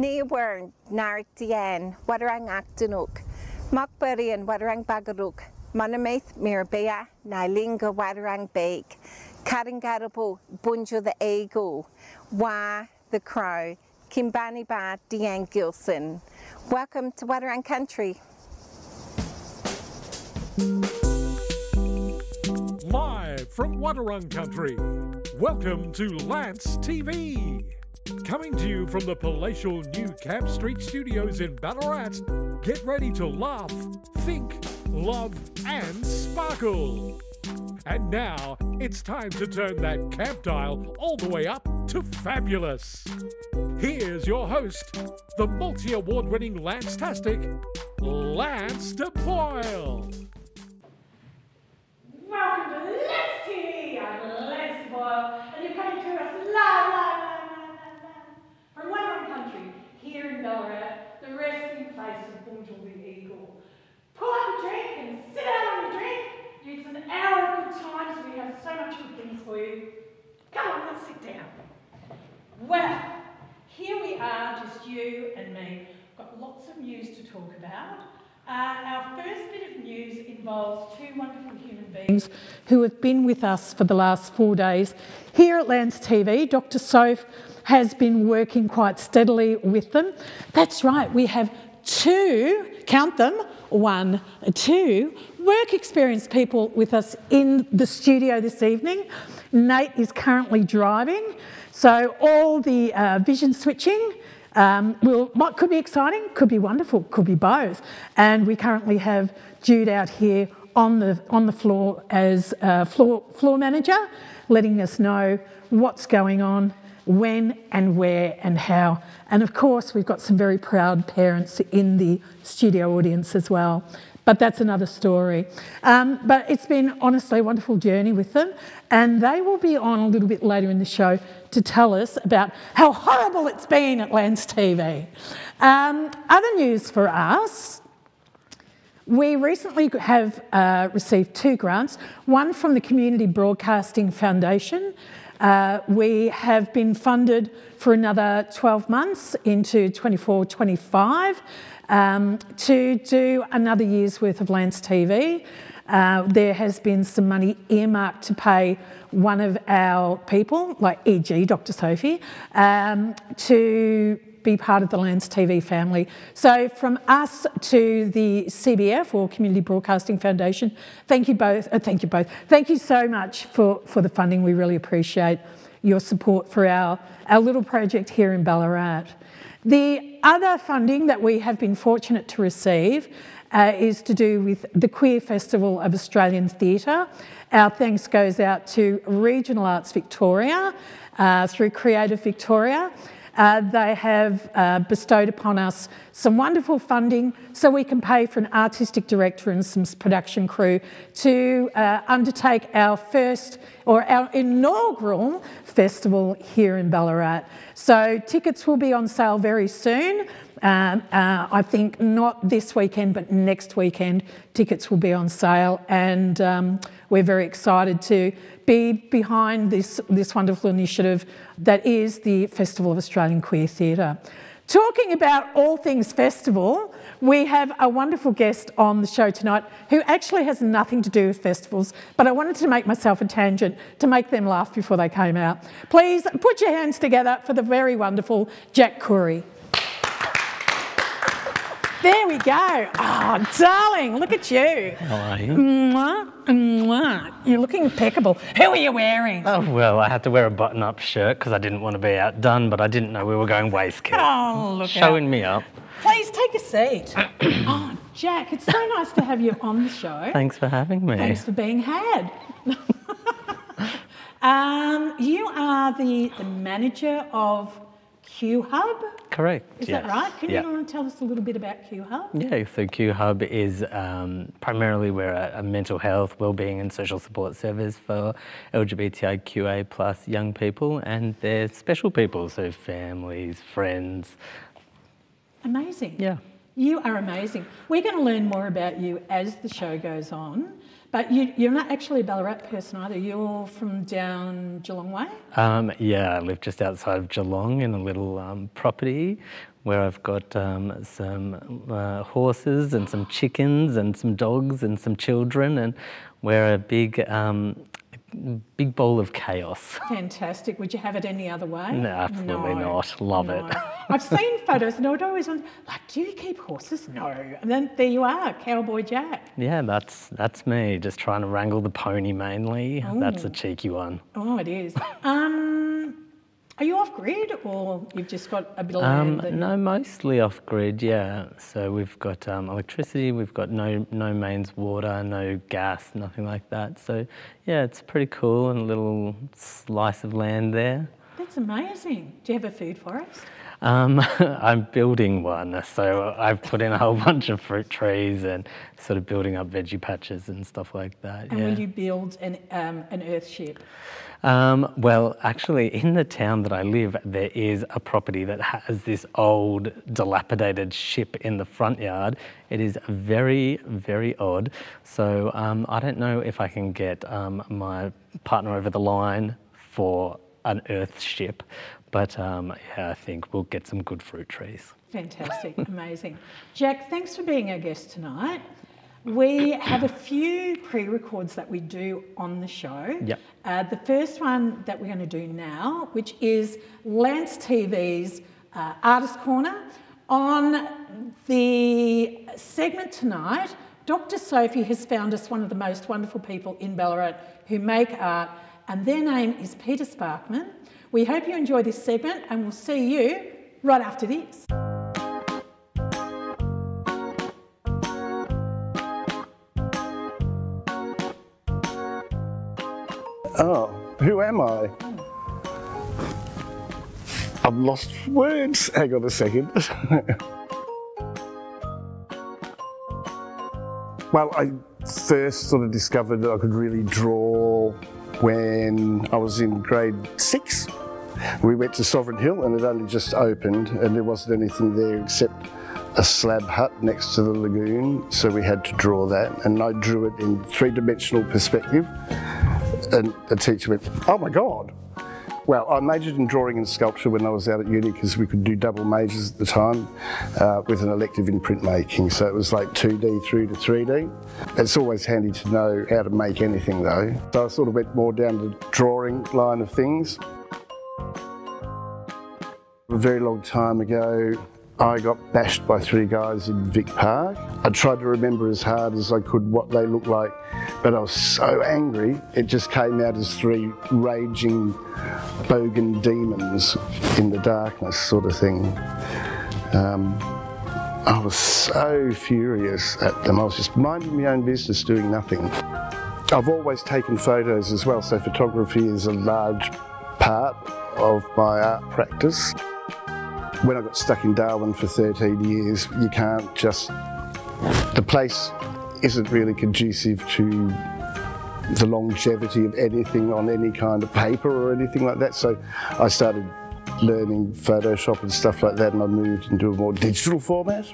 Níhhain náir déan warang achtanúk, Mac buí an warang bagarúk, Mana méith mé bé na bunjo the ego, Wa the crow, Kimbani ba Deanne Gilson. Welcome to Waterang Country. Live from Wadawurrung Country, welcome to Lance TV. Coming to you from the palatial new Camp Street Studios in Ballarat, get ready to laugh, think, love, and sparkle. And now it's time to turn that camp dial all the way up to fabulous. Here's your host, the multi award winning Lance Tastic, Lance DePoyle. Welcome to Lance TV. I'm Lance Boyle, and you're coming to us live, live, live, live from Wayland Country the resting place of Bunjil the Eagle. Pull up a drink and sit down on your drink. It's an hour of good times. We have so much good things for you. Come on, let's sit down. Well, here we are, just you and me. Got lots of news to talk about. Uh, our first bit of news involves two wonderful human beings who have been with us for the last four days. Here at Lance TV, Dr. Soph has been working quite steadily with them. That's right, we have two, count them, one, two, work experience people with us in the studio this evening. Nate is currently driving, so all the uh, vision switching um, will, might, could be exciting, could be wonderful, could be both. And we currently have Jude out here on the, on the floor as uh, floor, floor manager, letting us know what's going on, when and where and how. And of course, we've got some very proud parents in the studio audience as well. But that's another story. Um, but it's been honestly a wonderful journey with them, and they will be on a little bit later in the show to tell us about how horrible it's been at Lance TV. Um, other news for us. We recently have uh, received two grants, one from the Community Broadcasting Foundation. Uh, we have been funded for another 12 months into 24 25 um, to do another year's worth of Lance TV. Uh, there has been some money earmarked to pay one of our people, like e.g. Dr. Sophie, um, to be part of the Lance TV family. So from us to the CBF or Community Broadcasting Foundation, thank you both. Uh, thank you both. Thank you so much for, for the funding. We really appreciate your support for our, our little project here in Ballarat. The other funding that we have been fortunate to receive uh, is to do with the Queer Festival of Australian Theatre. Our thanks goes out to Regional Arts Victoria uh, through Creative Victoria. Uh, they have uh, bestowed upon us some wonderful funding so we can pay for an artistic director and some production crew to uh, undertake our first or our inaugural festival here in Ballarat. So tickets will be on sale very soon. Um, uh, I think not this weekend, but next weekend, tickets will be on sale, and um, we're very excited to be behind this, this wonderful initiative that is the Festival of Australian Queer Theatre. Talking about all things festival, we have a wonderful guest on the show tonight who actually has nothing to do with festivals, but I wanted to make myself a tangent to make them laugh before they came out. Please put your hands together for the very wonderful Jack Khouri. There we go. Oh, darling, look at you. How are you? Mwah, mwah. You're looking impeccable. Who are you wearing? Oh, well, I had to wear a button up shirt because I didn't want to be outdone, but I didn't know we were going waistcoat. Oh, look Showing out. me up. Please take a seat. oh, Jack, it's so nice to have you on the show. Thanks for having me. Thanks for being had. um, you are the, the manager of QHub. Correct. Is yes. that right? Can yeah. you want to tell us a little bit about QHub? Yeah, so QHub is um, primarily we're a, a mental health, wellbeing and social support service for LGBTIQA plus young people and their special people, so families, friends. Amazing. Yeah. You are amazing. We're going to learn more about you as the show goes on. But you, you're not actually a Ballarat person either. You're from down Geelong Way? Um, yeah, I live just outside of Geelong in a little um, property where I've got um, some uh, horses and some chickens and some dogs and some children, and we're a big um, big bowl of chaos. Fantastic. Would you have it any other way? No, absolutely not. Love no. it. I've seen photos and I'd always wonder, like, do you keep horses? No. And then there you are, Cowboy Jack. Yeah, that's that's me. Just trying to wrangle the pony mainly. That's a cheeky one. Oh, it is. Um, are you off grid or you've just got a bit of Um, land? that- no, mostly off grid. Yeah. So we've got um, electricity. We've got no no mains water, no gas, nothing like that. So yeah, it's pretty cool and a little slice of land there. That's amazing. Do you have a food forest? Um, I'm building one, so I've put in a whole bunch of fruit trees and sort of building up veggie patches and stuff like that. And yeah. will you build an, um, an earth ship? Um, well, actually, in the town that I live, there is a property that has this old, dilapidated ship in the front yard. It is very, very odd. So um, I don't know if I can get um, my partner over the line for an earth ship, but um, yeah, I think we'll get some good fruit trees. Fantastic, amazing. Jack, thanks for being our guest tonight. We have a few pre records that we do on the show. Yep. Uh, the first one that we're going to do now, which is Lance TV's uh, Artist Corner. On the segment tonight, Dr. Sophie has found us one of the most wonderful people in Ballarat who make art, and their name is Peter Sparkman. We hope you enjoy this segment, and we'll see you right after this. Oh, who am I? I've lost words. Hang on a second. well, I first sort of discovered that I could really draw when I was in grade six. We went to Sovereign Hill and it only just opened and there wasn't anything there except a slab hut next to the lagoon, so we had to draw that. And I drew it in three dimensional perspective and the teacher went, "Oh my God!" Well, I majored in drawing and sculpture when I was out at uni because we could do double majors at the time uh, with an elective in printmaking. So it was like 2D through to 3D. It's always handy to know how to make anything though. So I sort of went more down the drawing line of things. A very long time ago, I got bashed by three guys in Vic Park. I tried to remember as hard as I could what they looked like, but I was so angry, it just came out as three raging bogan demons in the darkness, sort of thing. Um, I was so furious at them. I was just minding my own business, doing nothing. I've always taken photos as well, so photography is a large part of my art practice. When I got stuck in Darwin for 13 years, you can't just. The place isn't really conducive to the longevity of anything on any kind of paper or anything like that. So I started learning Photoshop and stuff like that, and I moved into a more digital format.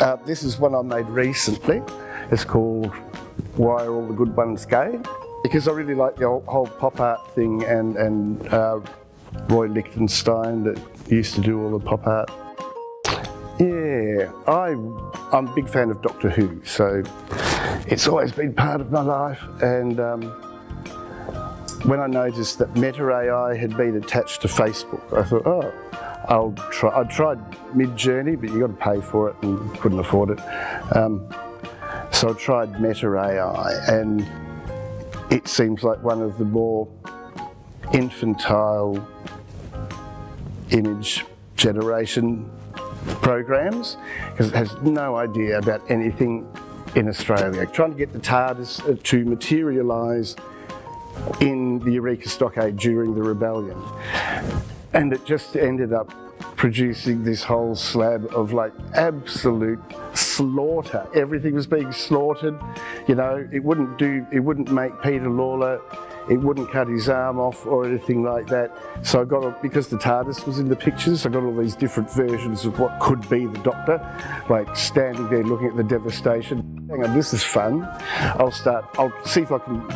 Uh, this is one I made recently. It's called Why Are All the Good Ones Gay? Because I really like the whole, pop art thing and, and uh, Roy Lichtenstein that used to do all the pop art. Yeah, I, I'm a big fan of Doctor Who, so it's always been part of my life. And um, when I noticed that Meta AI had been attached to Facebook, I thought, oh, I'll try. I tried Midjourney, but you got to pay for it and couldn't afford it. Um, so I tried Meta AI, and it seems like one of the more infantile image generation programs because it has no idea about anything in Australia. Trying to get the TARDIS uh, to materialise in the Eureka Stockade during the rebellion. And it just ended up producing this whole slab of like absolute slaughter. Everything was being slaughtered. You know, it wouldn't do, it wouldn't make Peter Lalor it wouldn't cut his arm off or anything like that. So I got, a, because the TARDIS was in the pictures, I got all these different versions of what could be the Doctor, like standing there looking at the devastation. Hang on, this is fun. I'll start, I'll see if I can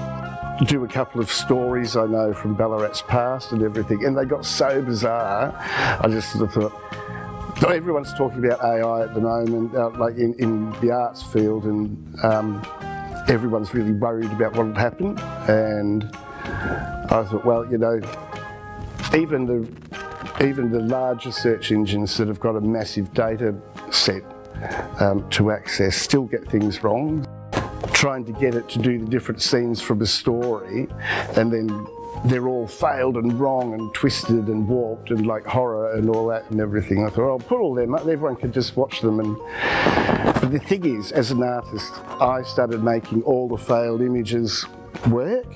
do a couple of stories I know from Ballarat's past and everything, and they got so bizarre. I just sort of thought, everyone's talking about AI at the moment, uh, like in, in the arts field, and um, everyone's really worried about what will happen. And I thought, well, you know, even the even the larger search engines that have got a massive data set um, to access still get things wrong. Trying to get it to do the different scenes from a story and then they're all failed and wrong and twisted and warped and like horror and all that and everything. I thought, I'll put all them up, everyone can just watch them. And but the thing is, as an artist, I started making all the failed images work.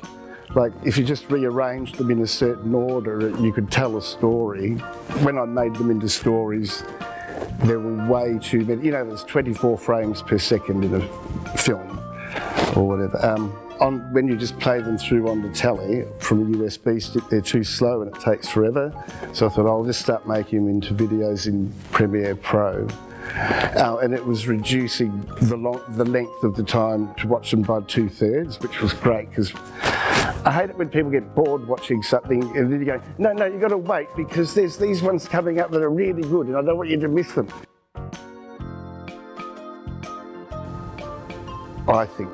Like if you just rearranged them in a certain order, you could tell a story. When I made them into stories, there were way too many. You know, there's 24 frames per second in a film or whatever. Um, on, when you just play them through on the telly from a USB stick, they're too slow and it takes forever. So I thought I'll just start making them into videos in Premiere Pro. Uh, and it was reducing the, long, the length of the time to watch them by two thirds, which was great because I hate it when people get bored watching something and then you go, no, no, you've got to wait because there's these ones coming up that are really good and I don't want you to miss them. I think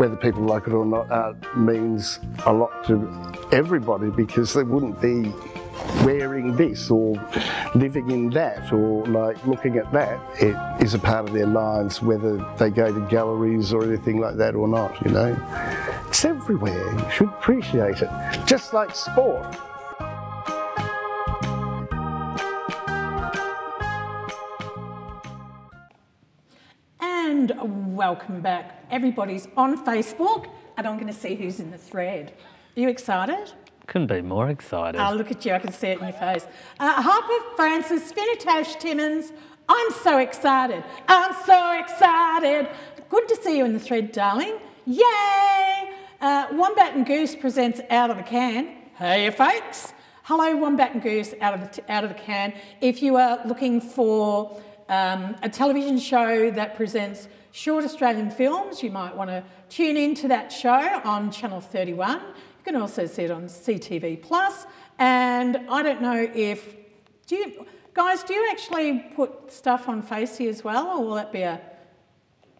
whether people like it or not art means a lot to everybody because they wouldn't be wearing this or living in that or like looking at that. It is a part of their lives whether they go to galleries or anything like that or not, you know. It's everywhere. You should appreciate it. Just like sport. Welcome back. Everybody's on Facebook, and I'm going to see who's in the thread. Are you excited? Couldn't be more excited. Oh, look at you, I can see it in your face. Uh, Harper Francis, Finitash Timmins, I'm so excited. I'm so excited. Good to see you in the thread, darling. Yay! Uh, Wombat and Goose presents Out of the Can. Hey, folks. Hello, Wombat and Goose, out of the, out of the can. If you are looking for um, a television show that presents short Australian films, you might want to tune in to that show on Channel 31. You can also see it on CTV Plus. And I don't know if, do you, guys, do you actually put stuff on Facey as well, or will that be a,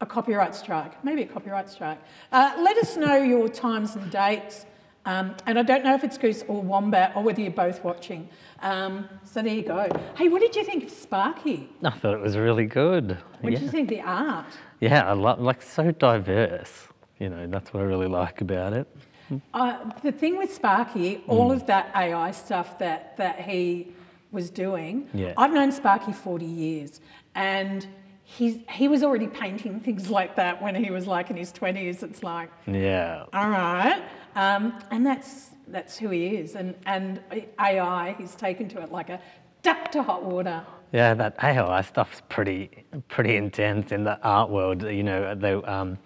a copyright strike? Maybe a copyright strike. Uh, let us know your times and dates. Um, and I don't know if it's Goose or Wombat or whether you're both watching. Um, so there you go. Hey, what did you think of Sparky? I thought it was really good. What yeah. did you think of the art? Yeah, I love like so diverse. You know, that's what I really like about it. Uh, the thing with Sparky, all of that AI stuff that, that he was doing, Yeah. I've known Sparky 40 years and he's, he was already painting things like that when he was like in his 20s. It's like, Yeah. all right. Um, and that's, that's who he is. And, and AI, he's taken to it like a duck to hot water. Yeah, that AI stuff's pretty pretty intense in the art world. You know, they, um,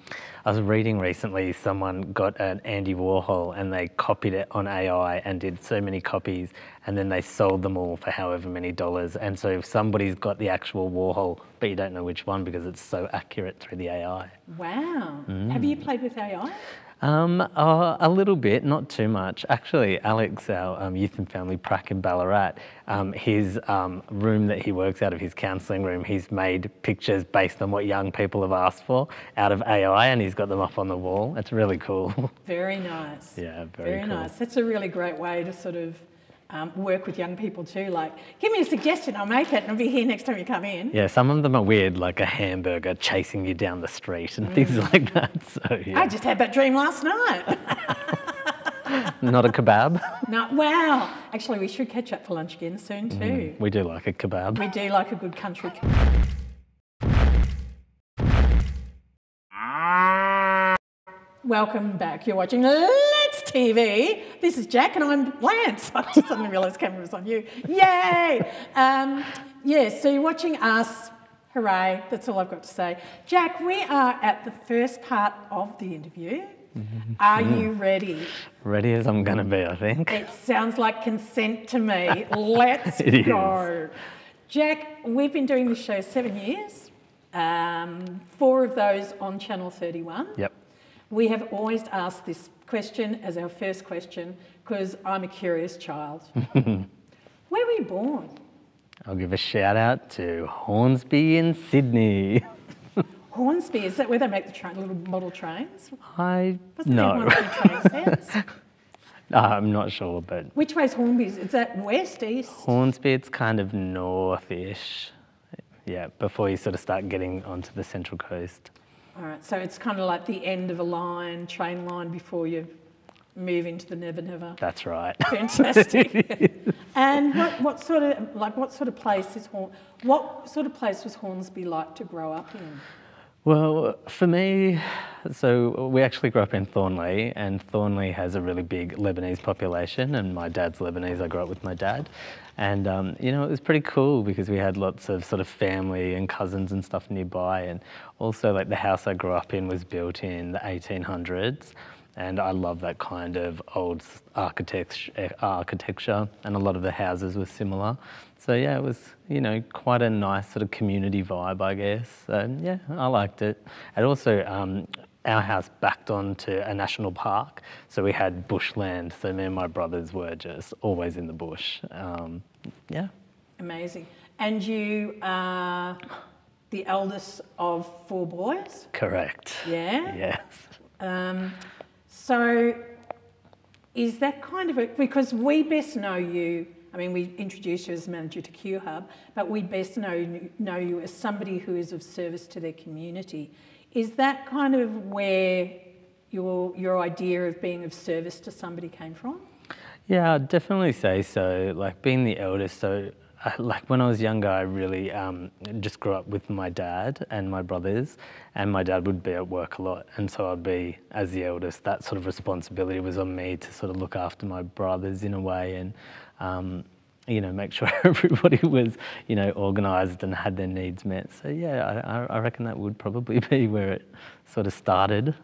I was reading recently someone got an Andy Warhol and they copied it on AI and did so many copies, and then they sold them all for however many dollars. And so if somebody's got the actual Warhol, but you don't know which one because it's so accurate through the AI. Wow. Have you played with AI? Um, uh, a little bit, not too much. Actually, Alex, our um, youth and family prac in Ballarat, um, his um, room that he works out of, his counselling room, he's made pictures based on what young people have asked for out of AI, and he's got them up on the wall. It's really cool. Very nice. Yeah, very cool. nice. That's a really great way to sort of um, work with young people too. Like, give me a suggestion, I'll make it, and I'll be here next time you come in. yeah, some of them are weird, like a hamburger chasing you down the street and things mm. like that. So yeah, I just had that dream last night. not a kebab. no, wow. Actually, we should catch up for lunch again soon mm, too. We do like a kebab. We do like a good country. Ah. Welcome back. You're watching Let's TV. This is Jack and I'm Lance. I just suddenly realised camera was on you. Yay! Um, yeah, so you're watching us. Hooray, that's all I've got to say. Jack, we are at the first part of the interview. Are you ready? Ready as I'm gonna be, I think. It sounds like consent to me. Let's It is. go. Jack, we've been doing this show seven years, um, four of those on Channel 31. Yep. We have always asked this question as our first question because I'm a curious child. Where were you born? I'll give a shout out to Hornsby in Sydney. Hornsby, is that where they make the train, little model trains? I Wasn't no, train sets? Uh, I'm not sure, but Which way's Hornsby? Is that west, east? Hornsby it's kind of north-ish. Yeah, before you sort of start getting onto the central coast. All right, so it's kind of like the end of a line, train line, before you move into the Never Never. That's right. Fantastic. and what, what sort of like what sort of place is Horn? What sort of place was Hornsby like to grow up in? Well, for me, so we actually grew up in Thornleigh, and Thornleigh has a really big Lebanese population, and my dad's Lebanese. I grew up with my dad, and um, you know it was pretty cool because we had lots of sort of family and cousins and stuff nearby, and also like the house I grew up in was built in the 1800s, and I love that kind of old architecture, architecture, and a lot of the houses were similar. So yeah, it was you know quite a nice sort of community vibe, I guess. So yeah, I liked it. And also, um, our house backed onto a national park, so we had bushland. So me and my brothers were just always in the bush. Um, yeah, Amazing. And you are the eldest of four boys. correct. Yeah. Yes. Um, so is that kind of a, because we best know you, I mean, we introduced you as manager to QHub, but we best know, know you as somebody who is of service to their community. Is that kind of where your, your idea of being of service to somebody came from? Yeah, I'd definitely say so. Like being the eldest, so uh, like when I was younger, I really um, just grew up with my dad and my brothers, and my dad would be at work a lot, and so I'd be as the eldest. That sort of responsibility was on me to sort of look after my brothers in a way, and um, you know make sure everybody was you know organised and had their needs met. So yeah, I, I- reckon that would probably be where it sort of started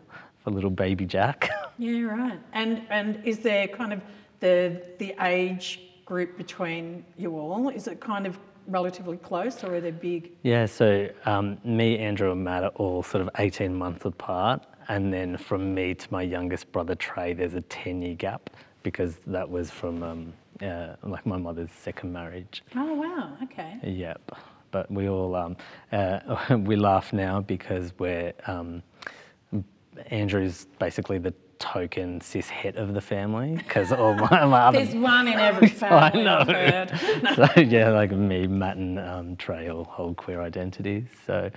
for little baby Jack. Yeah, right. And and is there kind of the the age group between you all? Is it kind of relatively close, or are they big? Yeah, so um, me, Andrew, and Matt are all sort of 18 months apart. And then from me to my youngest brother, Trey, there's a 10 year gap because that was from um, uh, like my mother's second marriage. Oh wow, okay. Yep. But we all, um, uh, we laugh now because we're, um, Andrew's basically the token cis het of the family because all my, my other There's one in every family. I've heard. so yeah, like me, Matt, and um, Trey all hold queer identities. So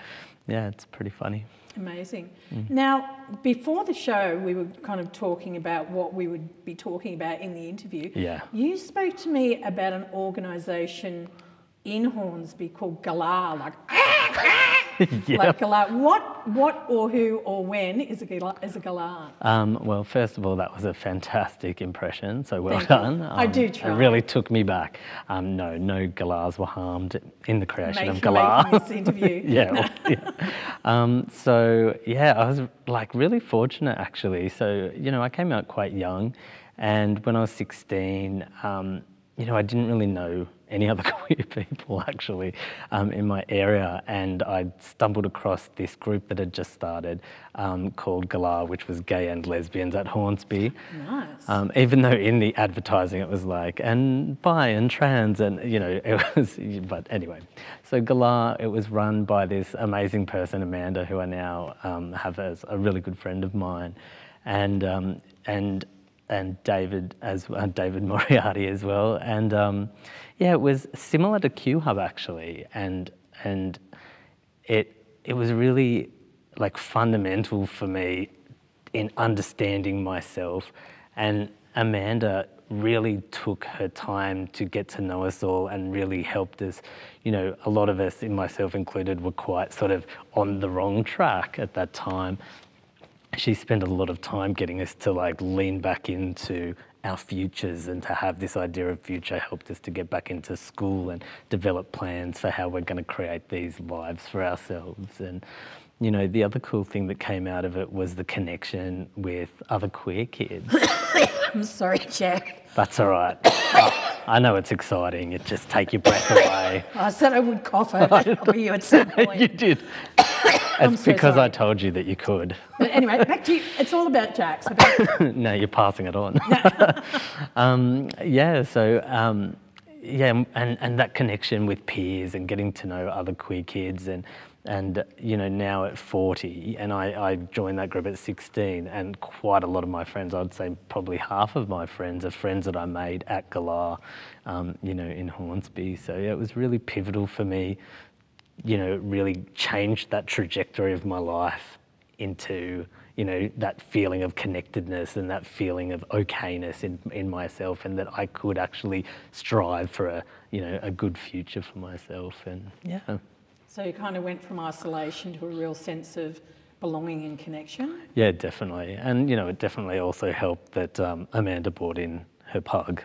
yeah, it's pretty funny. Amazing. Mm. Now, before the show, we were kind of talking about what we would be talking about in the interview. Yeah. You spoke to me about an organisation in Hornsby called Galah, like like Galah. What, what, or who, or when is a Galah? Is a Galah? Um, well, first of all, that was a fantastic impression, so well Thank done. I Um, do try. It really took me back. Um, no, no galahs were harmed in the creation Making- of galah. interview. yeah. well, yeah. Um, so yeah, I was like really fortunate actually. So you know, I came out quite young, and when I was 16, um, you know, I didn't really know any other queer people actually um, in my area, and I stumbled across this group that had just started um, called Galah, which was gay and lesbians at Hornsby. Nice. Um, even though in the advertising it was like, and bi and trans, and you know, it was, but anyway. So Galah, it was run by this amazing person, Amanda, who I now um, have as a really good friend of mine, and um, and and David as uh, David Moriarty as well, and um, yeah, it was similar to QHub actually, and and it it was really like fundamental for me in understanding myself. And Amanda really took her time to get to know us all and really helped us. You know, a lot of us, myself included, were quite sort of on the wrong track at that time. She spent a lot of time getting us to like lean back into our futures and to have this idea of future helped us to get back into school and develop plans for how we're going to create these lives for ourselves. And you know the other cool thing that came out of it was the connection with other queer kids. I'm sorry, Jack. that's all right. I, know it's exciting. It just take your breath away. I said I would cough over you at some point. you did It's so because I told you that you could. But anyway, back to you. It's all about Jack. So no, you're passing it on. um, yeah, so um, yeah, and, and that connection with peers and getting to know other queer kids and and you know now at 40 and I, I joined that group at 16 and quite a lot of my friends I'd say probably half of my friends are friends that I made at Galah um, you know in Hornsby so yeah, it was really pivotal for me you know, really changed that trajectory of my life into, you know, that feeling of connectedness and that feeling of okayness in, in myself and that I could actually strive for a, you know, a good future for myself. And yeah. so you kind of went from isolation to a real sense of belonging and connection. Yeah, definitely. And, you know, it definitely also helped that um, Amanda brought in her pug.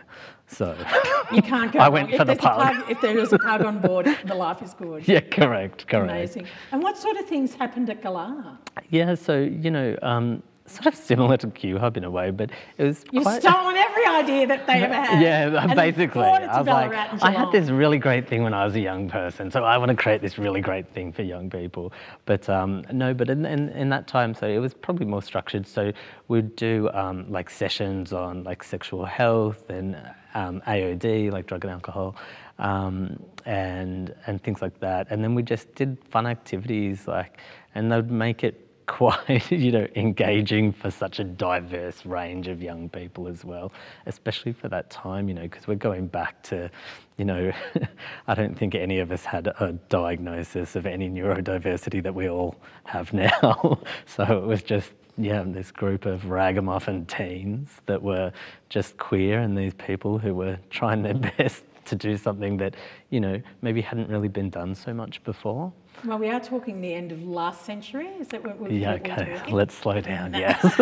So, You can't go. I went if for the a pug. If there is a pug on board, the life is good. yeah, correct, correct. Amazing. And what sort of things happened at Galah? Yeah, so, you know, um, sort of similar to QHub in a way, but it was You've quite... stolen every idea that they ever had. Yeah, basically. I was like, I had this really great thing when I was a young person, so I want to create this really great thing for young people. But um, no, but in, in, in that time, so it was probably more structured. So we'd do um, like sessions on like sexual health and um, AOD, like drug and alcohol, um, and and things like that. And then we just did fun activities, like, and they'd make it quite you know engaging for such a diverse range of young people as well especially for that time you know because we're going back to you know i don't think any of us had a diagnosis of any neurodiversity that we all have now. So it was just yeah this group of ragamuffin teens that were just queer and these people who were trying their best to do something that you know maybe hadn't really been done so much before Well, we are talking the end of last century. Is that what we're, yeah, okay. talking? Let's slow down. Yes,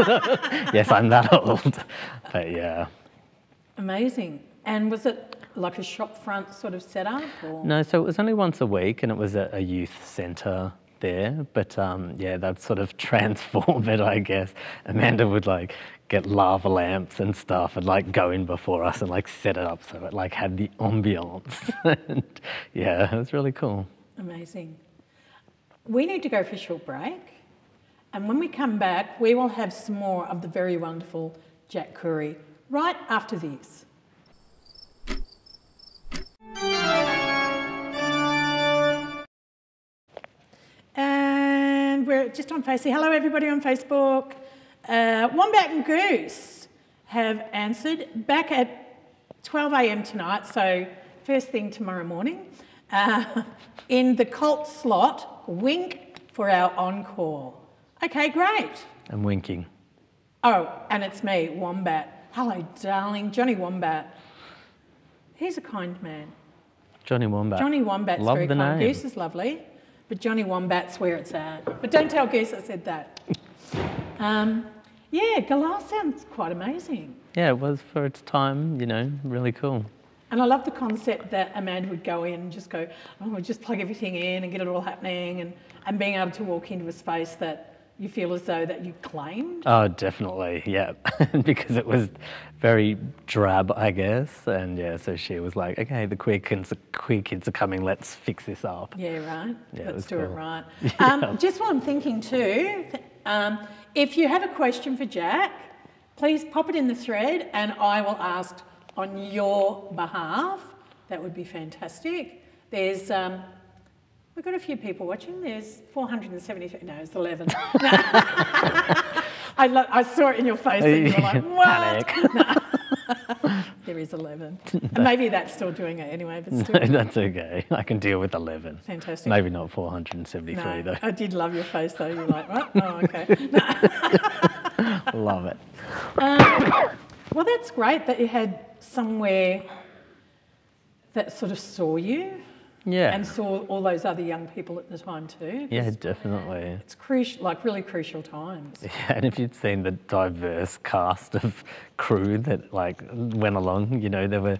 yes, I'm that old. But yeah, Amazing. And was it like a shop front sort of setup? Or? no. So it was only once a week, and it was at a youth centre there. But um, yeah, that sort of transformed it, I guess. Amanda would like get lava lamps and stuff, and like go in before us and like set it up so it like had the ambiance. and yeah, it was really cool. Amazing. We need to go for a short break. And when we come back, we will have some more of the very wonderful Jack Khouri right after this. And we're just on Facebook. Hello, everybody on Facebook. Uh, Wombat and Goose have answered back at 12 a.m. tonight, so first thing tomorrow morning, uh, in the cult slot, wink for our encore. Okay, great. I'm winking. Oh, and it's me, Wombat. Hello, darling, Johnny Wombat. He's a kind man. Johnny Wombat. Johnny Wombat's Love very the kind. name. Goose is lovely, but Johnny Wombat's where it's at. But don't tell Goose I said that. um, yeah, Galah sounds quite amazing. Yeah, it was for its time. You know, really cool. And I love the concept that Amanda would go in and just go, oh, we'll just plug everything in and get it all happening and, and being able to walk into a space that you feel as though that you claimed. Oh, definitely, yeah. because it was very drab, I guess. And yeah, so she was like, okay, the queer kids, queer kids are coming, let's fix this up. Yeah, right. Yeah, Let's was do it cool. right. Um, just while I'm thinking too, um, if you have a question for Jack, please pop it in the thread and I will ask on your behalf. That would be fantastic. There's, um, we've got a few people watching. There's 473, no, it's 11. I, lo- I saw it in your face and you were like, what? Panic. There is 11. and maybe that's still doing it anyway, but no, still. that's okay. I can deal with 11. Fantastic. Maybe not 473 No, though. I did love your face though. You're like, what? Oh, okay. Love it. Well, that's great that you had somewhere that sort of saw you Yeah. and saw all those other young people at the time too. yeah, definitely. It's crucial, like really crucial times. Yeah, and if you'd seen the diverse cast of crew that like went along, you know, there were,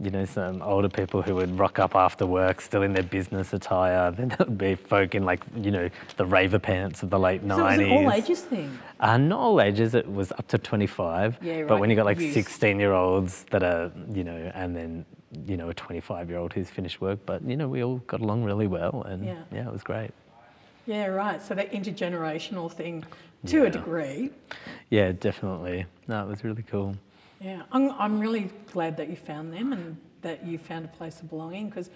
you know, some older people who would rock up after work still in their business attire. Then there would be folk in like, you know, the raver pants of the late So it was 90s. an all ages thing. Uh, not all ages, it was up to 25. Yeah, right. But when you got like youth. 16 year olds that are, you know, and then, you know, a 25 year old who's finished work, but, you know, we all got along really well and Yeah. yeah, it was great. Yeah, right. So that intergenerational thing to Yeah. a degree. Yeah, definitely. No, it was really cool. Yeah, I'm, I'm really glad that you found them and that you found a place of belonging because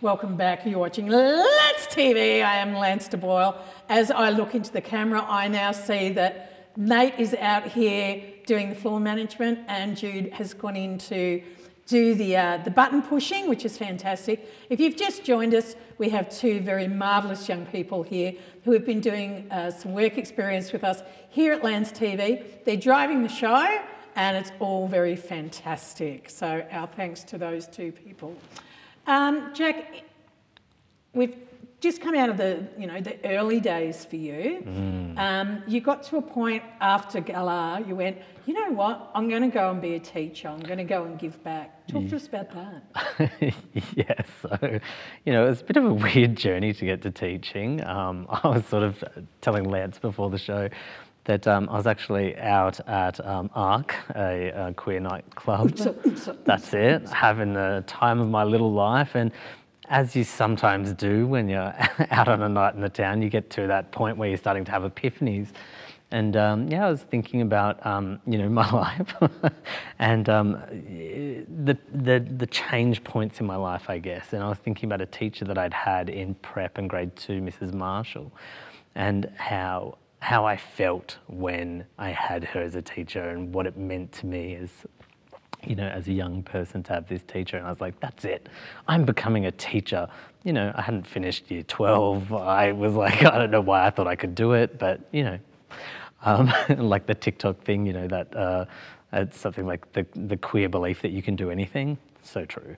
Welcome back. You're watching Lance TV. I am Lance DeBoyle. As I look into the camera, I now see that Nate is out here doing the floor management, and Jude has gone in to do the uh, the button pushing, which is fantastic. If you've just joined us, we have two very marvellous young people here who have been doing uh, some work experience with us here at Lance TV. They're driving the show, and it's all very fantastic. So our thanks to those two people. Um, Jack, we've just come out of the you know the early days for you. Um, you got to a point after Galah, you went, you know what? I'm going to go and be a teacher. I'm going to go and give back. Talk to us about that. yeah, so, you know, it's a bit of a weird journey to get to teaching. Um, I was sort of telling Lance before the show that um, I was actually out at um, ARQ, a, a queer nightclub. That's it, having the time of my little life. And as you sometimes do when you're out on a night in the town, you get to that point where you're starting to have epiphanies. And um, yeah, I was thinking about um, you know my life and um, the, the the change points in my life, I guess. And I was thinking about a teacher that I'd had in prep and grade two, Mrs. Marshall, and how how I felt when I had her as a teacher and what it meant to me as you know, as a young person to have this teacher. And I was like, that's it. I'm becoming a teacher. You know, I hadn't finished year 12. I was like, I don't know why I thought I could do it, but, you know, um, like the TikTok thing, you know, that uh, it's something like the, the queer belief that you can do anything. So true.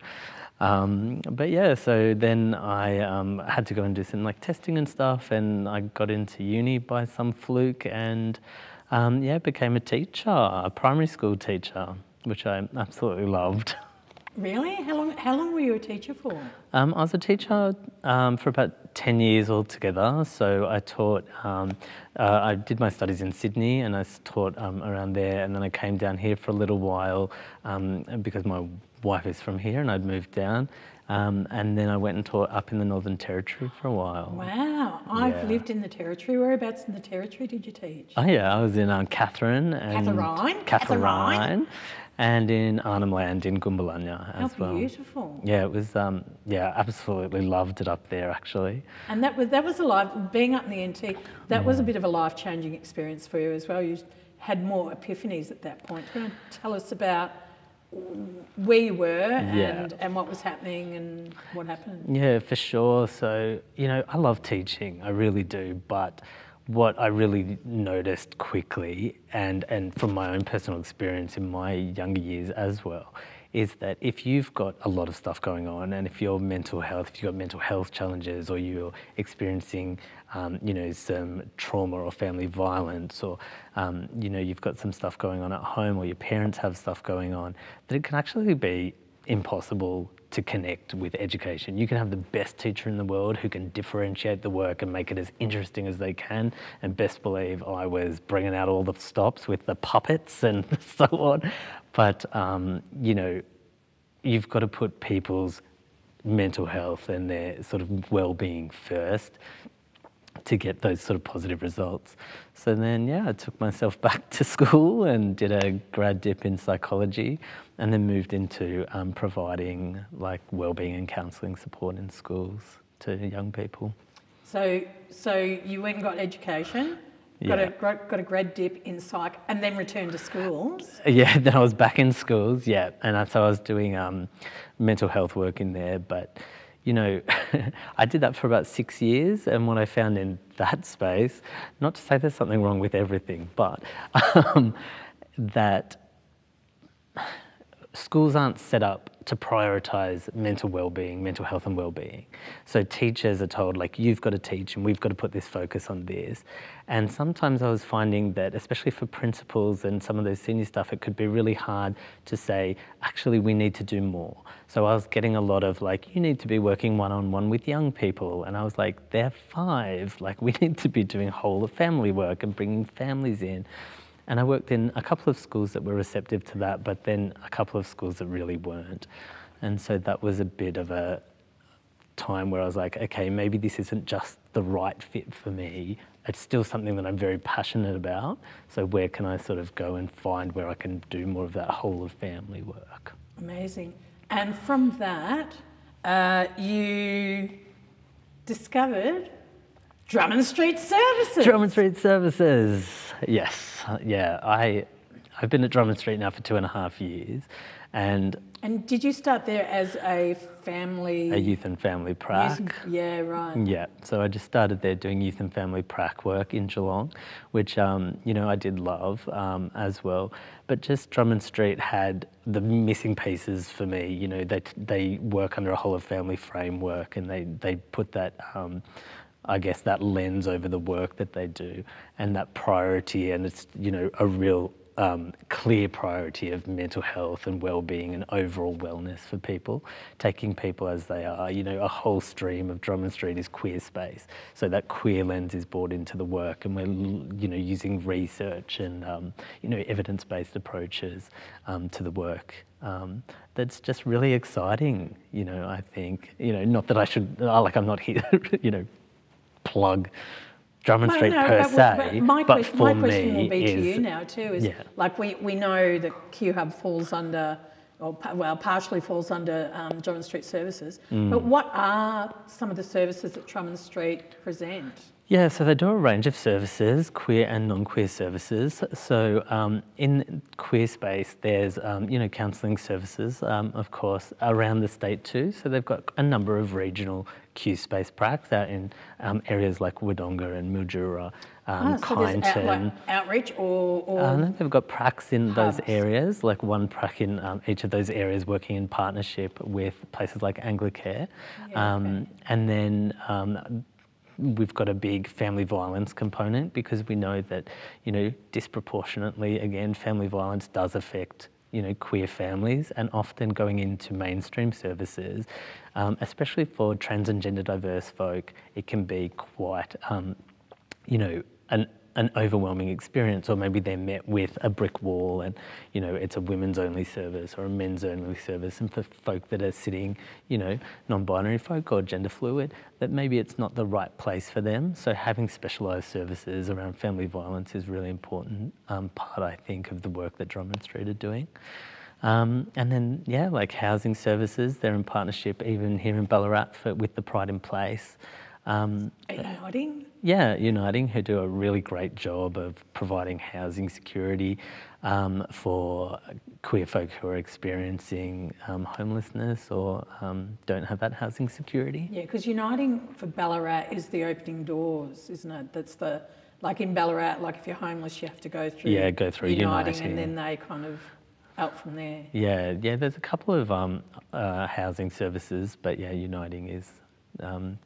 Um, but yeah, so then I um, had to go and do some like testing and stuff, and I got into uni by some fluke, and um, yeah, became a teacher, a primary school teacher, which I absolutely loved. Really? How long? How long were you a teacher for? Um, I was a teacher um, for about 10 years altogether. So I taught, um, uh, I did my studies in Sydney and I taught um, around there. And then I came down here for a little while um, because my wife is from here and I'd moved down. Um, and then I went and taught up in the Northern Territory for a while. Wow, I've Yeah. lived in the territory. Whereabouts in the territory did you teach? Oh yeah, I was in um, Katherine and Katherine? Katherine, Katherine? And in Arnhem Land in Gunbalanya How as well. beautiful! Yeah, it was. Um, yeah, absolutely loved it up there actually. And that was that was a life being up in the NT. That was a bit of a life changing experience for you as well. You had more epiphanies at that point. Do you tell us about where you were Yeah. and, and what was happening and what happened? Yeah, for sure. So, you know, I love teaching, I really do. But what I really noticed quickly, and, and from my own personal experience in my younger years as well, is that if you've got a lot of stuff going on, and if your mental health, if you've got mental health challenges, or you're experiencing, um, you know, some trauma or family violence, or um, you know, you've got some stuff going on at home, or your parents have stuff going on, that it can actually be impossible to connect with education. You can have the best teacher in the world who can differentiate the work and make it as interesting as they can. And best believe I was bringing out all the stops with the puppets and so on. But, um, you know, you've got to put people's mental health and their sort of well-being first to get those sort of positive results. So then, yeah, I took myself back to school and did a grad dip in psychology, and then moved into um, providing like well-being and counselling support in schools to young people. So so you went and got education, got Yeah. a got a grad dip in psych, and then returned to schools. Yeah, then I was back in schools, yeah, and I- so I was doing um, mental health work in there. But you know, I did that for about six years, and what I found in that space, not to say there's something wrong with everything, but um, that schools aren't set up to prioritize mental well-being, mental health and well-being. So teachers are told like you've got to teach and we've got to put this focus on this. And sometimes I was finding that especially for principals and some of those senior stuff it could be really hard to say actually we need to do more. So I was getting a lot of like you need to be working one-on-one with young people and I was like they're 5 like we need to be doing whole of family work and bringing families in. And I worked in a couple of schools that were receptive to that, but then a couple of schools that really weren't. And so that was a bit of a time where I was like, okay, maybe this isn't just the right fit for me. It's still something that I'm very passionate about. So where can I sort of go and find where I can do more of that whole of family work? Amazing. And from that, uh, you discovered Drummond Street Services. Drummond Street Services. Yes, yeah. I I've been at Drummond Street now for two and a half years, and And did you start there as a family? a youth and family prac. youth- Yeah, right. Yeah, so I just started there doing youth and family prac work in Geelong, which um, you know I did love um, as well. But just Drummond Street had the missing pieces for me. You know, they they work under a whole of family framework, and they they put that. Um, I guess that lens over the work that they do, and that priority, and it's you know a real um, clear priority of mental health and well-being and overall wellness for people, taking people as they are. You know, a whole stream of Drummond Street is queer space, so that queer lens is brought into the work, and we're you know using research and um, you know evidence-based approaches um, to the work. Um, that's just really exciting. You know, I think you know not that I should like I'm not here, you know, plug Drummond No, Street no, per se, but my, but for my question me will be to you now too. Is yeah. like we, we know that QHub falls under, or well, partially falls under um, Drummond Street Services. Mm. But what are some of the services that Drummond Street present? Yeah, so they do a range of services, queer and non-queer services. So um, in queer space, there's um, you know counselling services, um, of course, around the state too. So they've got a number of regional Q space pracs out in um, areas like Wodonga and Mildura, um, Ah, so there's out, Kyneton. like, outreach or, or Uh, they've got pracs in those areas, like one prac in um, each of those areas, working in partnership with places like Anglicare. Yeah, um, okay. And then um, we've got a big family violence component because we know that, you know, disproportionately, again, family violence does affect you know, queer families and often going into mainstream services, um, especially for trans and gender diverse folk, it can be quite, um, you know, an, an overwhelming experience, or maybe they're met with a brick wall and, you know, it's a women's only service or a men's only service. And for folk that are sitting, you know, non binary folk or gender fluid, that maybe it's not the right place for them. So having specialised services around family violence is really important um, part, I think, of the work that Drummond Street are doing. Um, and then, yeah, like housing services, they're in partnership even here in Ballarat for, with the Pride in Place. Um, Are you nodding? Yeah, Uniting, who do a really great job of providing housing security um, for queer folk who are experiencing um, homelessness or um, don't have that housing security. Yeah, because Uniting for Ballarat is the opening doors, isn't it? That's the, like in Ballarat, like if you're homeless, you have to go through Yeah, go through Uniting, Uniting. and then they kind of out from there. Yeah, yeah, there's a couple of um, uh, housing services, but yeah, Uniting is, um,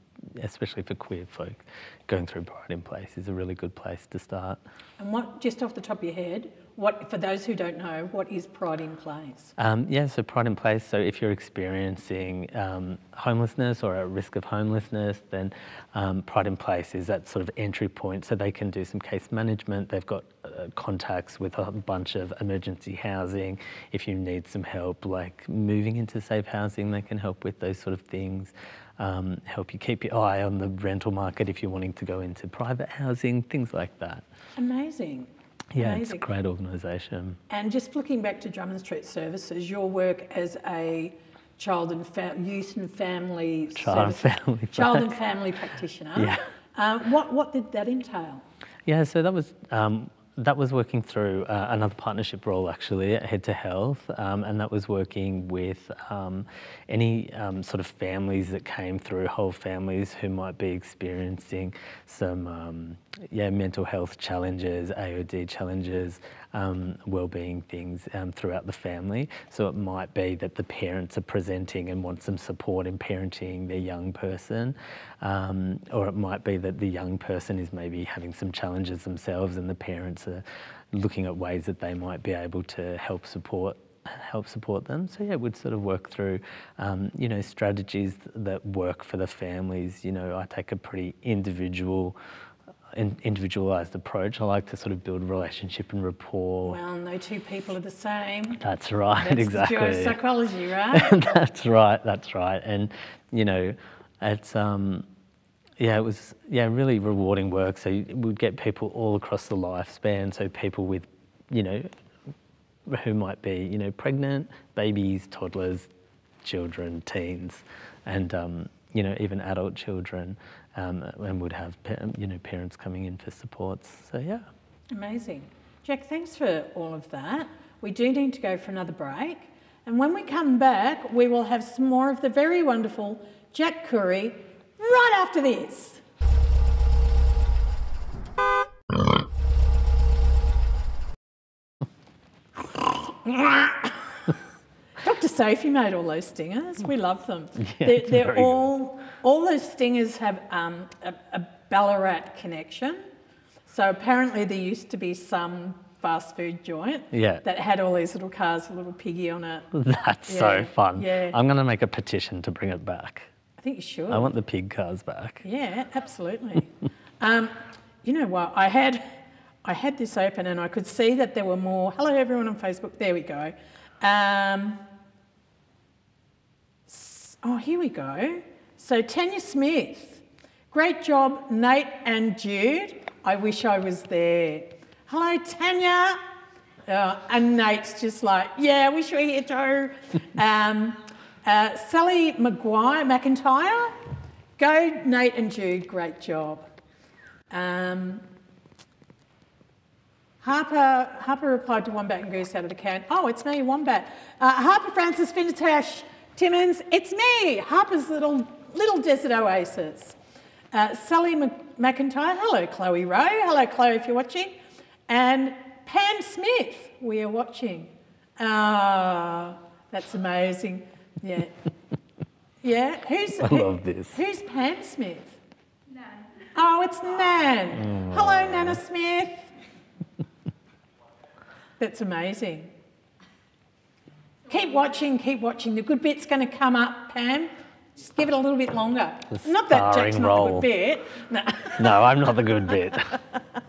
especially for queer folk, going through Pride in Place is a really good place to start. And what, just off the top of your head, what for those who don't know, what is Pride in Place? Um, yeah, so Pride in Place. So if you're experiencing um, homelessness or at risk of homelessness, then um, Pride in Place is that sort of entry point. So they can do some case management. They've got uh, contacts with a bunch of emergency housing. If you need some help, like moving into safe housing, they can help with those sort of things. Um, help you keep your eye on the rental market if you're wanting to go into private housing, things like that. Amazing. Yeah, it's a great organisation. And just looking back to Drummond Street Services, your work as a child and fa- youth and family Child and family child and family practitioner. Yeah. Uh, what what did that entail? Yeah, so that was um, that was working through uh, another partnership role actually at Head to Health, um, and that was working with um, any um, sort of families that came through, whole families who might be experiencing some um, yeah mental health challenges, AOD challenges, um, well-being things um, throughout the family. So it might be that the parents are presenting and want some support in parenting their young person, um, or it might be that the young person is maybe having some challenges themselves, and the parents are looking at ways that they might be able to help support help support them. So yeah, we'd sort of work through, um, you know, strategies that work for the families. You know, I take a pretty individual an individualized approach. I like to sort of build relationship and rapport. Well, no two people are the same. That's right, That's exactly. psychology, right? that's right. That's right. And you know, it's um, yeah, it was yeah really rewarding work. So we'd get people all across the lifespan. So people with, you know, who might be you know pregnant, babies, toddlers, children, teens, and um, you know even adult children, um, and would have you know parents coming in for supports. So yeah. Amazing. Jack, thanks for all of that. We do need to go for another break. And when we come back, we will have some more of the very wonderful Jack Khouri right after this. Sophie made all those stingers. We love them. Yeah, they're they're all, all those stingers have um, a, a Ballarat connection. So apparently there used to be some fast food joint Yeah. that had all these little cars with a little piggy on it. That's Yeah, so fun. yeah. I'm going to make a petition to bring it back. I think you should. I want the pig cars back. Yeah, absolutely. um, you know what? I had I had this open and I could see that there were more. Hello, everyone on Facebook. There we go. Um, oh, here we go. So Tanya Smith, great job, Nate and Jude. I wish I was there. Hello, Tanya. Uh, and Nate's just like, yeah, I wish we were here too. Um, uh, Sally McGuire, McIntyre, go Nate and Jude, great job. Um, Harper, Harper replied to Wombat and Goose out of the can. Oh, it's me, Wombat. Uh, Harper Francis Finitash Timmins, it's me, Harper's little little desert oasis. Uh, Sally Mc- McIntyre, hello Chloe Rowe, hello Chloe if you're watching. And Pam Smith, we are watching. Ah, that's amazing. Yeah. Yeah, who's, I who- love this. Who's Pam Smith? Nan. Oh, it's Nan. Hello, Nana Smith. That's amazing. Keep watching, keep watching. The good bit's going to come up, Pam. Just give it a little bit longer. The not that Jack's starring not role. the good bit. No, No, I'm not the good bit.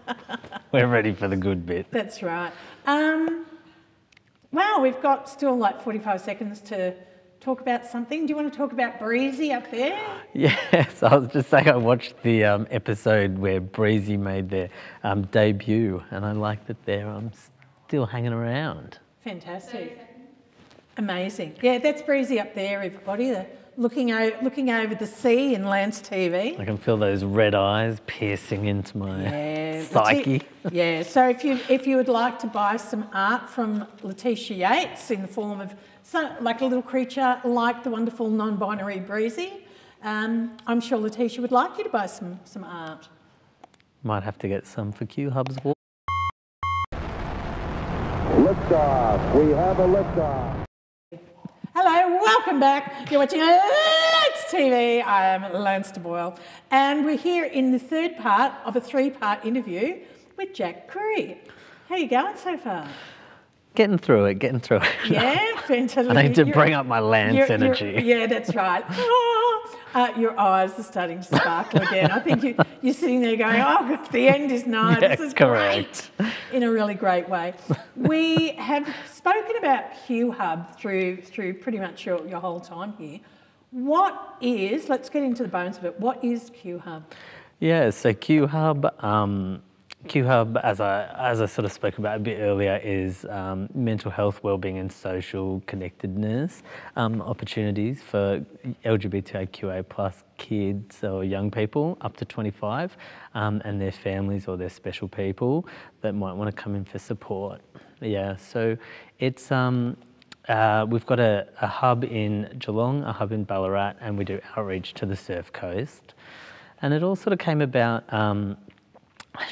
We're ready for the good bit. that's right. Um, wow, we've got still like 45 seconds to talk about something. Do you want to talk about Breezy up there? Yes, I was just saying I watched the um, episode where Breezy made their um, debut, and I like that they're um, still hanging around. Fantastic. Amazing. Yeah, that's Breezy up there, everybody. They're looking, o- looking over the sea in Lance TV. I can feel those red eyes piercing into my Yeah, psyche. Lati- yeah. So if you if you would like to buy some art from Letitia Yates in the form of so, like a little creature like the wonderful non-binary Breezy, um, I'm sure Letitia would like you to buy some some art. Might have to get some for QHub's wall. Liftoff. We have a liftoff. Hello, welcome back. You're watching Lance TV. I am Lance de Boyle, and we're here in the third part of a three-part interview with Jack Khouri. How are you going so far? Getting through it, getting through it. Yeah, fantastic. I need to You're- bring up my Lance you're- you're- energy. yeah, that's right. Uh, your eyes are starting to sparkle again. I think you, you're sitting there going, "Oh, the end is nigh. Yeah, this is correct. great," in a really great way. We have spoken about QHub through through pretty much your, your whole time here. What is? Let's get into the bones of it. What is QHub? Yeah, so QHub, um, QHub, as I as I sort of spoke about a bit earlier, is um, mental health, wellbeing, and social connectedness um, opportunities for LGBTIQA plus kids or young people up to 25, um, and their families or their special people that might want to come in for support. Yeah, so it's. Um, uh, we've got a, a hub in Geelong, a hub in Ballarat, and we do outreach to the Surf Coast. And it all sort of came about um,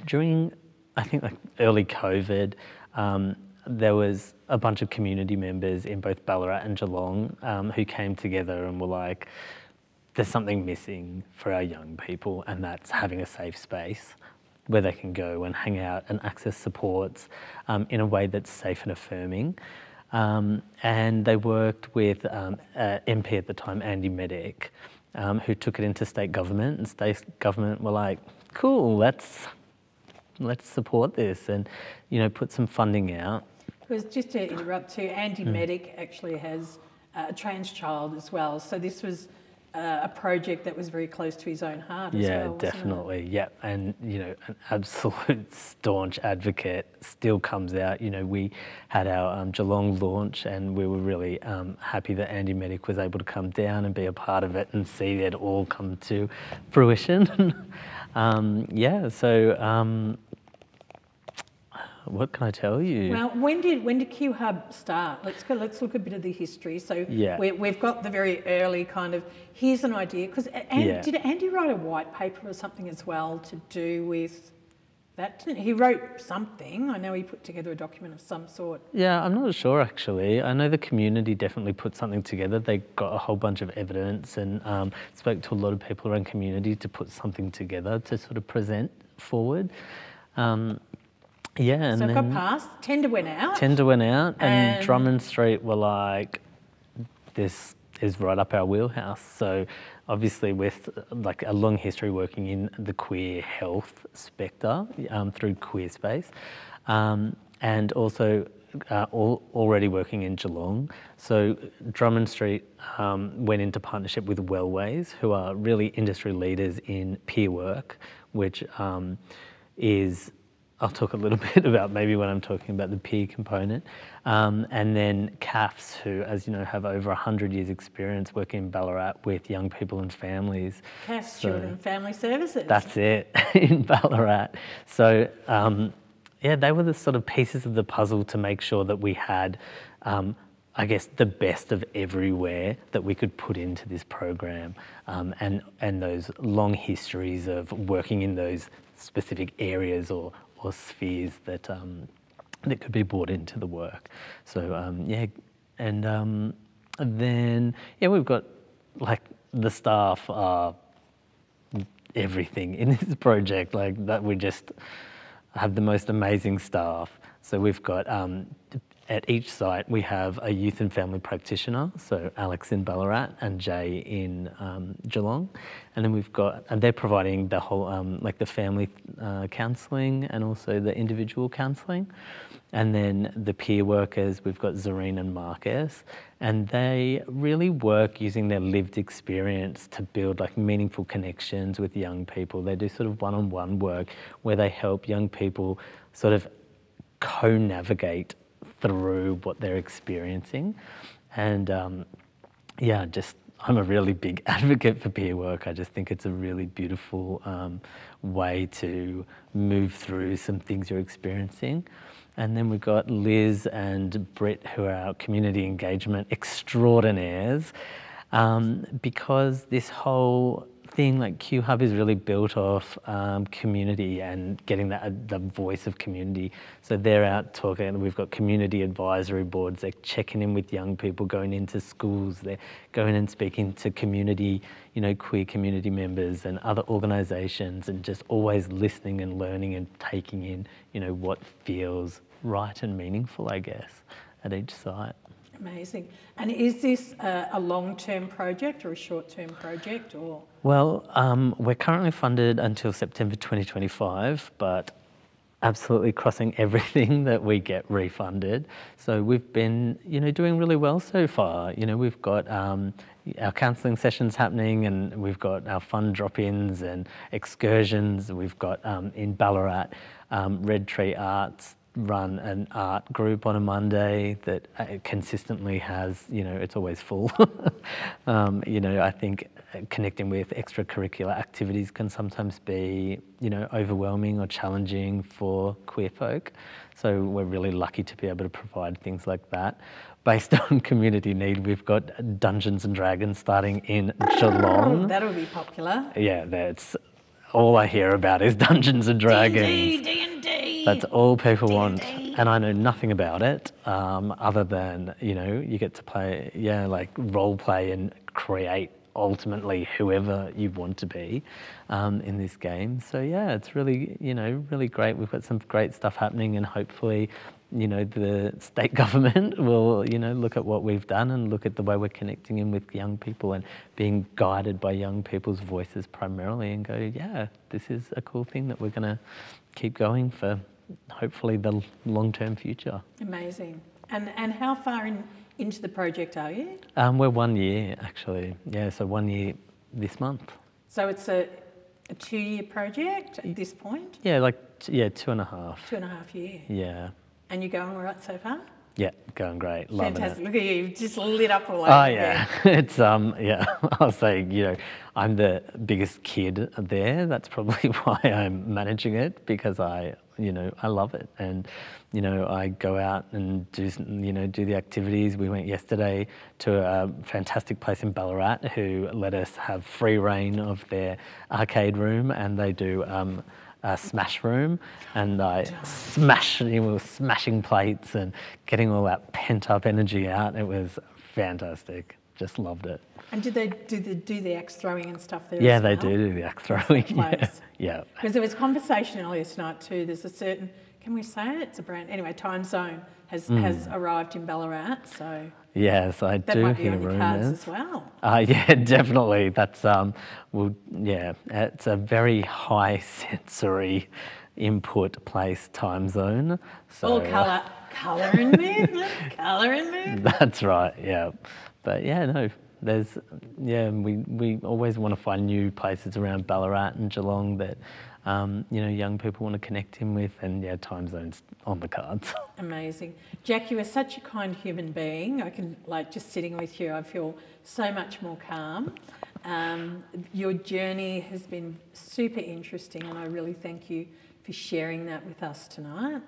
during, I think, like early COVID. Um, there was a bunch of community members in both Ballarat and Geelong um, who came together and were like, "There's something missing for our young people, and that's having a safe space where they can go and hang out and access supports um, in a way that's safe and affirming." Um, and they worked with um, uh, MP at the time, Andy Meddick, um, who took it into state government, and state government were like, "Cool, let's let's support this and, you know, put some funding out. Because just to interrupt too, Andy Hmm. Meddick actually has uh, a trans child as well. So this was uh, a project that was very close to his own heart as Yeah, well. wasn't it? definitely. Yeah, and you know, an absolute staunch advocate still comes out. You know, we had our um, Geelong launch, and we were really um, happy that Andy Meddick was able to come down and be a part of it and see it all come to fruition. um, yeah, so. What can I tell you? Well, when did when did QHub start? Let's go. Let's look a bit of the history. So Yeah. we, we've got the very early kind of here's an idea because Yeah. did Andy write a white paper or something as well to do with that? He? he wrote something. I know he put together a document of some sort. Yeah, I'm not sure actually. I know the community definitely put something together. They got a whole bunch of evidence and um, spoke to a lot of people around community to put something together to sort of present forward. Um, yeah, and So it got passed. Tender went out. tender went out, and, And- Drummond Street were like, "This is right up our wheelhouse." So, obviously, with like a long history working in the queer health sector um, through Queer Space, um, and also uh, al- already working in Geelong. So, Drummond Street um, went into partnership with Wellways, who are really industry leaders in peer work, which um, is I'll talk a little bit about maybe when I'm talking about the peer component. Um, and then CAFS, who, as you know, have over 100 years' experience working in Ballarat with young people and families. CAFs, So- Children and Family Services. That's it in Ballarat. So, um, yeah, they were the sort of pieces of the puzzle to make sure that we had, um, I guess, the best of everywhere that we could put into this program, um, and and those long histories of working in those specific areas or or spheres that um, that could be brought into the work. So um, yeah, and um, then yeah, we've got like the staff are everything in this project. Like that, we just have the most amazing staff. So we've got um, at each site we have a youth and family practitioner. So Alex in Ballarat and Jay in um, Geelong, and then we've got and they're providing the whole um, like the family uh, counselling and also the individual counselling. And then the peer workers, we've got Zareen and Marcus, and they really work using their lived experience to build like meaningful connections with young people. They do sort of one-on-one work where they help young people sort of co-navigate through what they're experiencing. And um, yeah, just I'm a really big advocate for peer work. I just think it's a really beautiful um, way to move through some things you're experiencing. And then we've got Liz and Britt, who are our community engagement extraordinaires, um, because this whole thing like QHub is really built off um, community and getting that the voice of community. So they're out talking. We've got community advisory boards. They're checking in with young people, going into schools. They're going and speaking to community, you know, queer community members and other organisations, and just always listening and learning and taking in, you know, what feels right and meaningful, I guess, at each site. Amazing. And is this a, a long-term project or a short-term project or? Well, um, we're currently funded until September 2025, but absolutely crossing everything that we get refunded. So we've been, you know, doing really well so far. You know, we've got um, our counselling sessions happening, and we've got our fun drop-ins and excursions. We've got um, in Ballarat, um, Red Tree Arts run an art group on a Monday that uh, consistently has, you know, it's always full. um, you know, I think uh, connecting with extracurricular activities can sometimes be, you know, overwhelming or challenging for queer folk. So we're really lucky to be able to provide things like that. Based on community need, we've got Dungeons and Dragons starting in Geelong. That'll be popular. Yeah, that's all I hear about is Dungeons and Dragons. D&D, That's all people want, and I know nothing about it um, other than you know you get to play, yeah, like role play and create ultimately whoever you want to be um, in this game. So yeah, it's really you know really great. We've got some great stuff happening, and hopefully you know, the state government will, you know, look at what we've done and look at the way we're connecting in with young people and being guided by young people's voices primarily and go, yeah, this is a cool thing that we're going to keep going for hopefully the long-term future. Amazing. And, and how far in, into the project are you? Um, we're one year actually. Yeah, so one year this month. So it's a, a two-year project at this point? Yeah, like, yeah, two and a half. Two and a half year. Yeah. And you're going all right so far? Yeah, going great. Loving Fantastic. it. Look at you, you've just lit up all over. Oh yeah, it's um yeah. I'll say you know I'm the biggest kid there. That's probably why I'm managing it because I you know I love it and you know I go out and do you know do the activities. We went yesterday to a fantastic place in Ballarat who let us have free reign of their arcade room and they do. Um, uh, smash room, and I smashed. We were smashing plates and getting all that pent up energy out. It was fantastic. Just loved it. And did they do the do the axe throwing and stuff there? Yeah, as they well? do do the axe throwing. Yeah, yeah. Because there was conversation earlier tonight too. There's a certain, can we say it? It's a brand. Anyway, Timezone has Mm. has arrived in Ballarat, so Yes, I that do might be hear on your cards as well. Uh, yeah, definitely. That's um, well, yeah, it's a very high sensory input place Timezone. So All colour, colour and movement, colour and movement. That's right. Yeah, but yeah, no. There's yeah, we we always want to find new places around Ballarat and Geelong that um, you know young people want to connect him with, and yeah, time zones on the cards. Amazing. Jack, you are such a kind human being. I can, like, just sitting with you, I feel so much more calm. Um, your journey has been super interesting, and I really thank you for sharing that with us tonight.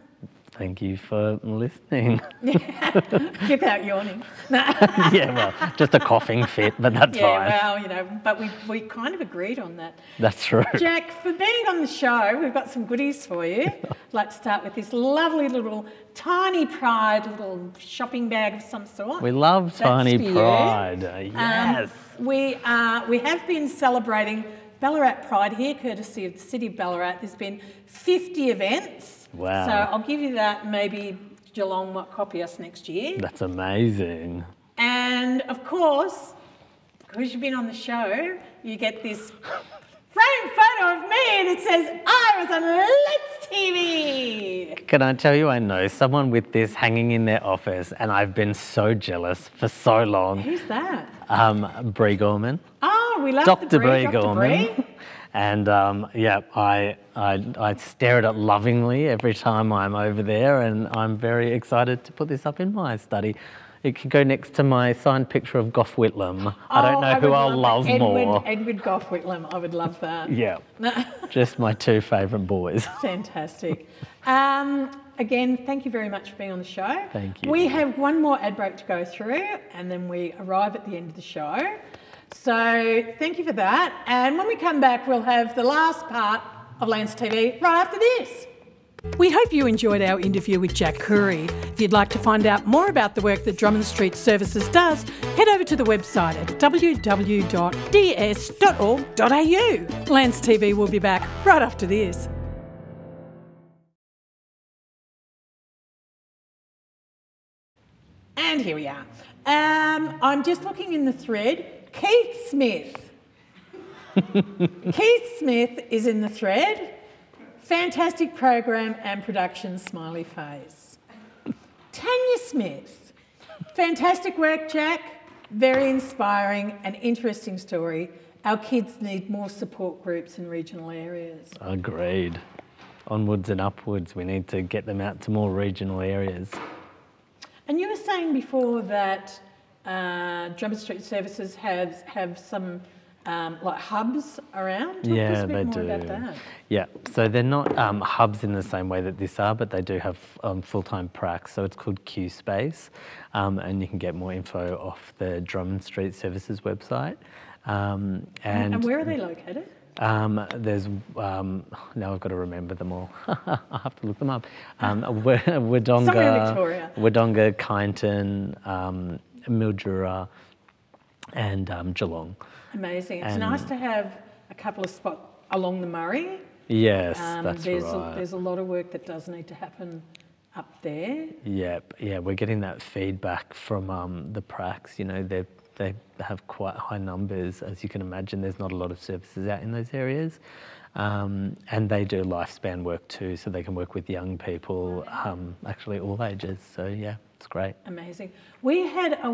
Thank you for listening. Without yawning. Yeah, well, just a coughing fit, but that's yeah, fine. well, you know, but we, we kind of agreed on that. That's true. Jack, for being on the show, we've got some goodies for you. I'd like to start with this lovely little tiny pride little shopping bag of some sort. We love That's Tiny. Pride. Uh, Um, yes. we, uh, we have been celebrating Ballarat Pride here, courtesy of the City of Ballarat. There's been 50 events. Wow. So I'll give you that. Maybe Geelong might copy us next year. That's amazing. And of course, because you've been on the show, you get this framed photo of me that says, I was on Lance TV. Can I tell you, I know someone with this hanging in their office, and I've been so jealous for so long. Who's that? Um, Brie Gorman, Oh, we love Dr. the Brie, Brie Dr. Gorman. And um, yeah, I, I, I stare at it lovingly every time I'm over there, and I'm very excited to put this up in my study. It could go next to my signed picture of Gough Whitlam. I don't Oh, know who would I'll love. Edward, more. Edward Gough Whitlam. I would love that. Yeah, just my two favourite boys. Fantastic. Um, again, thank you very much for being on the show. Thank you. We have one more ad break to go through, and then we arrive at the end of the show. So thank you for that. And when we come back, we'll have the last part of Lance TV right after this. We hope you enjoyed our interview with Jack Khouri. If you'd like to find out more about the work that Drummond Street Services does, head over to the website at www.ds.org.au. Lance TV will be back right after this. And here we are. Um, I'm just looking in the thread. Keith Smith. Keith Smith is in the thread. Fantastic program and production, smiley face. Tanya Smith. Fantastic work, Jack. Very inspiring and interesting story. Our kids need more support groups in regional areas. Agreed. Onwards and upwards, we need to get them out to more regional areas. And you were saying before that uh, Drummond Street Services has have some um, like hubs around. Talk yeah, they more do. about that. Yeah, so they're not um, hubs in the same way that this are, but they do have um, full-time pracs. So it's called Q Space, um, and you can get more info off the Drummond Street Services website. Um, And, and where are they located? Um, there's um, now I've got to remember them all. I have to look them up. Um, Wodonga. Wodonga, Kyneton, um, Mildura, and um, Geelong. Amazing. It's And- nice to have a couple of spots along the Murray. Yes, Um, that's there's right. A, there's a lot of work that does need to happen up there. Yep, yeah, we're getting that feedback from um, the pracs. You know, they they have quite high numbers, as you can imagine. There's not a lot of services out in those areas, um, and they do lifespan work too, so they can work with young people, um, actually all ages. So yeah, it's great. Amazing. We had a,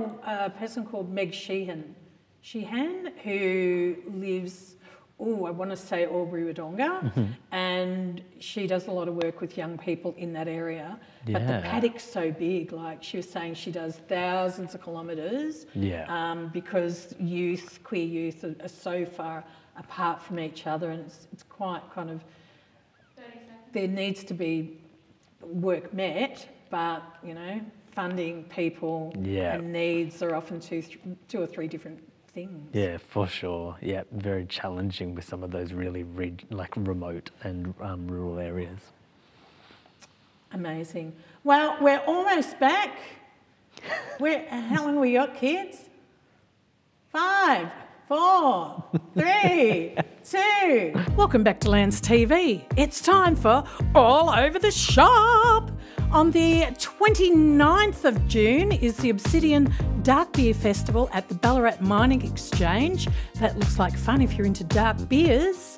a person called Meg Sheehan, Sheehan, who lives, oh, I want to say Albury Wodonga, Mm-hmm. and she does a lot of work with young people in that area. Yeah. But the paddock's so big, like she was saying, she does thousands of kilometres. Yeah. Um, because youth, queer youth, are, are so far apart from each other, and it's, it's quite kind of. There needs to be work met, but you know, funding, people, Yeah. and needs are often two, th- two or three different things. Yeah, for sure. Yeah, very challenging with some of those really re- like remote and um, rural areas. Amazing. Well, we're almost back. We're, how long we got, kids? Five, four, three, two. Welcome back to Lance TV. It's time for All Over the Shop. On the 29th of June is the Obsidian Dark Beer Festival at the Ballarat Mining Exchange. That looks like fun if you're into dark beers.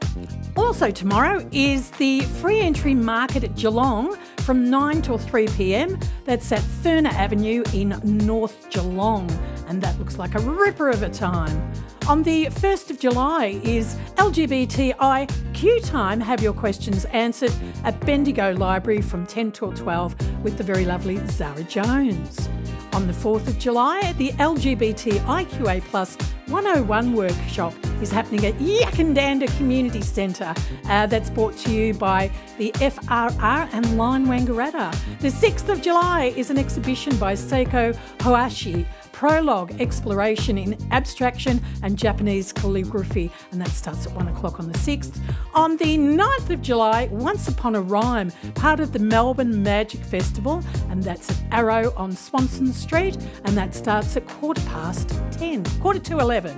Also, tomorrow is the free entry market at Geelong from 9 till 3 pm. That's at Furner Avenue in North Geelong, and that looks like a ripper of a time. On the 1st of July is LGBTIQ time. Have your questions answered at Bendigo Library from 10 till 12 with the very lovely Zara Jones. On the 4th of July, the LGBTIQA Plus 101 workshop is happening at Yackandandah Community Centre. Uh, that's brought to you by the FRR and Line Wangaratta. The 6th of July is an exhibition by Seiko Hoashi. Prologue Exploration in Abstraction and Japanese Calligraphy, and that starts at 1 o'clock on the 6th. On the 9th of July, Once Upon a Rhyme, part of the Melbourne Magic Festival, and that's at Arrow on Swanston Street, and that starts at quarter past 10, quarter to 11.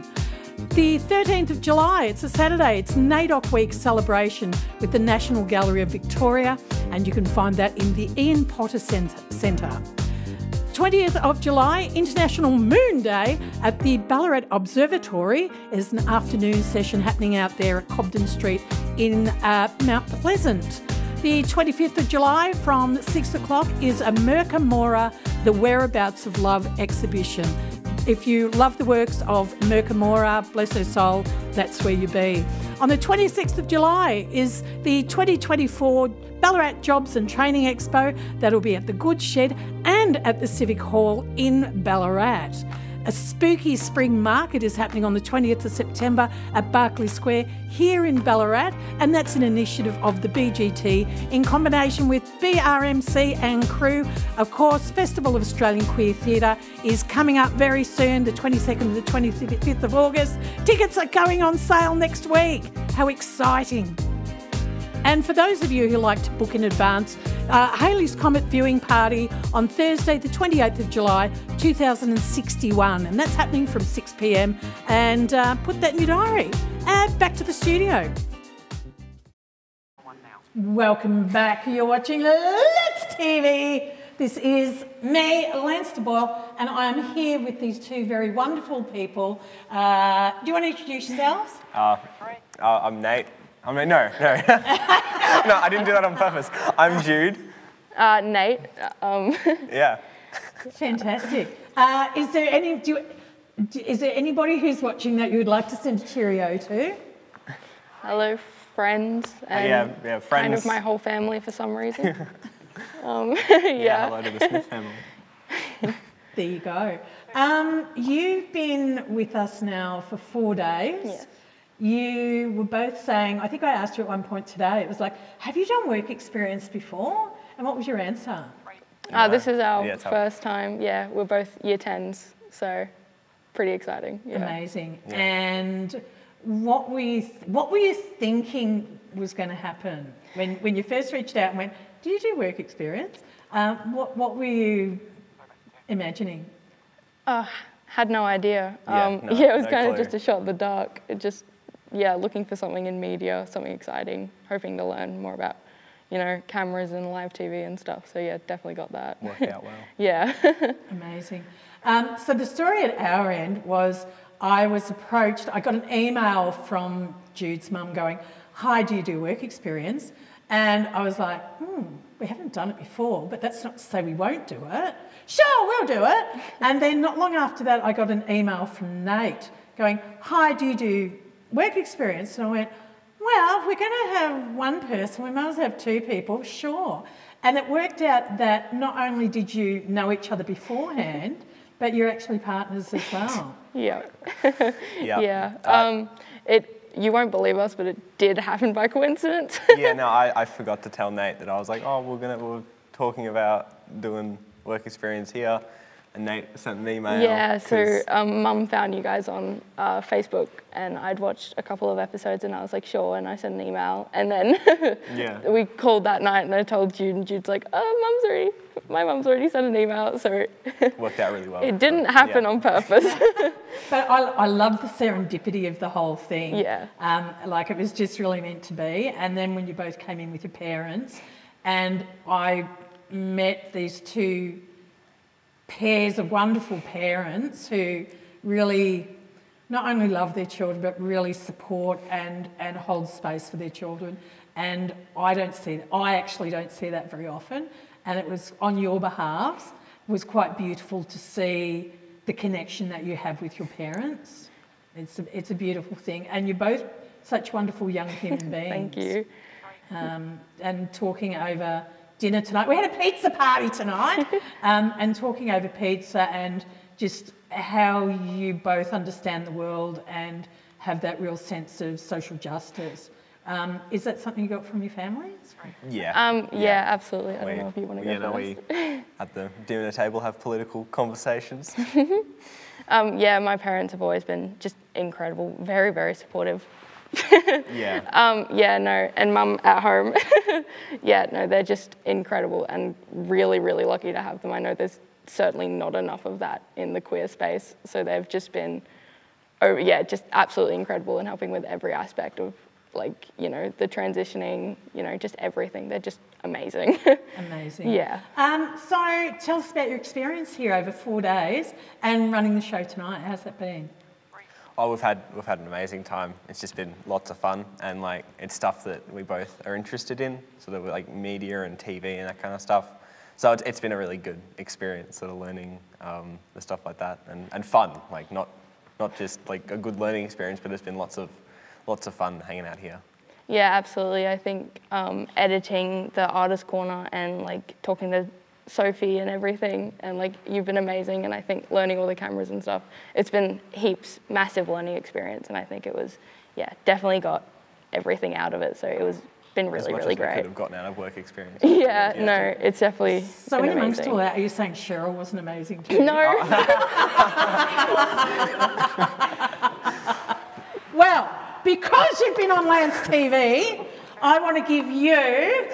The 13th of July, it's a Saturday, it's NAIDOC Week celebration with the National Gallery of Victoria, and you can find that in the Ian Potter Centre. 20th of July, International Moon Day at the Ballarat Observatory is an afternoon session happening out there at Cobden Street in uh, Mount Pleasant. The 25th of July from 6 o'clock is a Mirka Mora, The Whereabouts of Love exhibition. If you love the works of Mirka Mora, bless her soul, that's where you be. On the 26th of July is the 2024 Ballarat Jobs and Training Expo. That'll be at the Good Shed and at the Civic Hall in Ballarat. A spooky spring market is happening on the 20th of September at Berkeley Square here in Ballarat, and that's an initiative of the BGT in combination with BRMC and crew. Of course, Festival of Australian Queer Theatre is coming up very soon, the 22nd to the 25th of August. Tickets are going on sale next week. How exciting! And for those of you who like to book in advance, uh, Halley's Comet viewing party on Thursday, the 28th of July, 2061. And that's happening from 6 pm. And uh, put that in your diary. And back to the studio. Welcome back. You're watching Lance TV. This is me, Lance de Boyle, and I am here with these two very wonderful people. Uh, do you want to introduce yourselves? Uh, uh, I'm Nate. I mean, no, no. no, I didn't do that on purpose. I'm Jude. Uh, Nate. Um, Yeah. Fantastic. Uh, is there any? Do you, do- is there anybody who's watching that you would like to send a cheerio to? hello, friends. And yeah, yeah, Kind of my whole family for some reason. um, Yeah, yeah. hello to the Smith family. There you go. Um, you've been with us now for four days. Yes. You were both saying, I think I asked you at one point today, it was like, have you done work experience before? And what was your answer? Uh, this is our Yeah, first time. Yeah, we're both year 10s, so pretty exciting. Yeah. Amazing. And what were you, what were you thinking was going to happen when, when you first reached out and went, do you do work experience? Um, what, what were you imagining? Uh, Had no idea. Yeah, um, no, yeah, it was no kind of just a shot in the dark. It just, yeah, looking for something in media, something exciting, hoping to learn more about, you know, cameras and live TV and stuff. So yeah, definitely got that. Worked out well. yeah. Amazing. Um, so the story at our end was I was approached, I got an email from Jude's mum going, Hi, do you do work experience? And I was like, hmm, we haven't done it before, but that's not to say we won't do it. Sure, we'll do it. And then not long after that, I got an email from Nate going, Hi, do you do work experience? And I went, Well, if we're going to have one person, we might as well have two people, sure. And it worked out that not only did you know each other beforehand, but you're actually partners as well. yeah. Yeah. yeah. Uh, Um, it. You won't believe us, but it did happen by coincidence. yeah, no, I, I forgot to tell Nate that I was like, oh, we're gonna we're talking about doing work experience here, and Nate sent an email. Yeah, so um, mum found you guys on uh, Facebook, and I'd watched a couple of episodes, and I was like, sure, and I sent an email, and then Yeah. we called that night, and I told Jude, and Jude's like, oh, mum's already, my mum's already sent an email, so worked out really well. it didn't So, happen yeah. on purpose. But I, I love the serendipity of the whole thing. Yeah. Um, like it was just really meant to be. And then when you both came in with your parents, and I met these two pairs of wonderful parents who really not only love their children but really support and, and hold space for their children. And I don't see I actually don't see that very often. And it was on your behalf. It was quite beautiful to see the connection that you have with your parents. It's a, it's a beautiful thing. And you're both such wonderful young human beings Thank you. um, and talking over dinner tonight. We had a pizza party tonight um, and talking over pizza and just how you both understand the world and have that real sense of social justice. Um, is that something you got from your families? Yeah. Um, yeah, absolutely. I We- don't know if you want to go you know, first. we at the dinner table have political conversations. Um, yeah, my parents have always been just incredible, very, very supportive. yeah. Um, yeah, no, and mum at home. yeah, no, they're just incredible and really, really lucky to have them. I know there's certainly not enough of that in the queer space, so they've just been, oh yeah, just absolutely incredible in helping with every aspect of like you know the transitioning, you know, just everything. They're just amazing. Amazing. yeah. Um, so tell us about your experience here over four days and running the show tonight. How's that been? Oh, we've had we've had an amazing time. It's just been lots of fun, and like it's stuff that we both are interested in, sort of like media and TV and that kind of stuff. So it's, it's been a really good experience, sort of learning um, the stuff like that, and, and fun. Like not not just like a good learning experience, but it's been lots of lots of fun hanging out here. Yeah, absolutely. I think um, editing the artist corner and like talking to Sophie and everything, and like you've been amazing. And I think learning all the cameras and stuff, it's been heaps, massive learning experience. And I think it was, yeah, definitely got everything out of it. So it was been as really, much really as we could great. have gotten out of work experience. Yeah, no, it's definitely. So been in amongst all that, are you saying Cheryl wasn't amazing too? No. Oh. Well, because you've been on Lance TV, I want to give you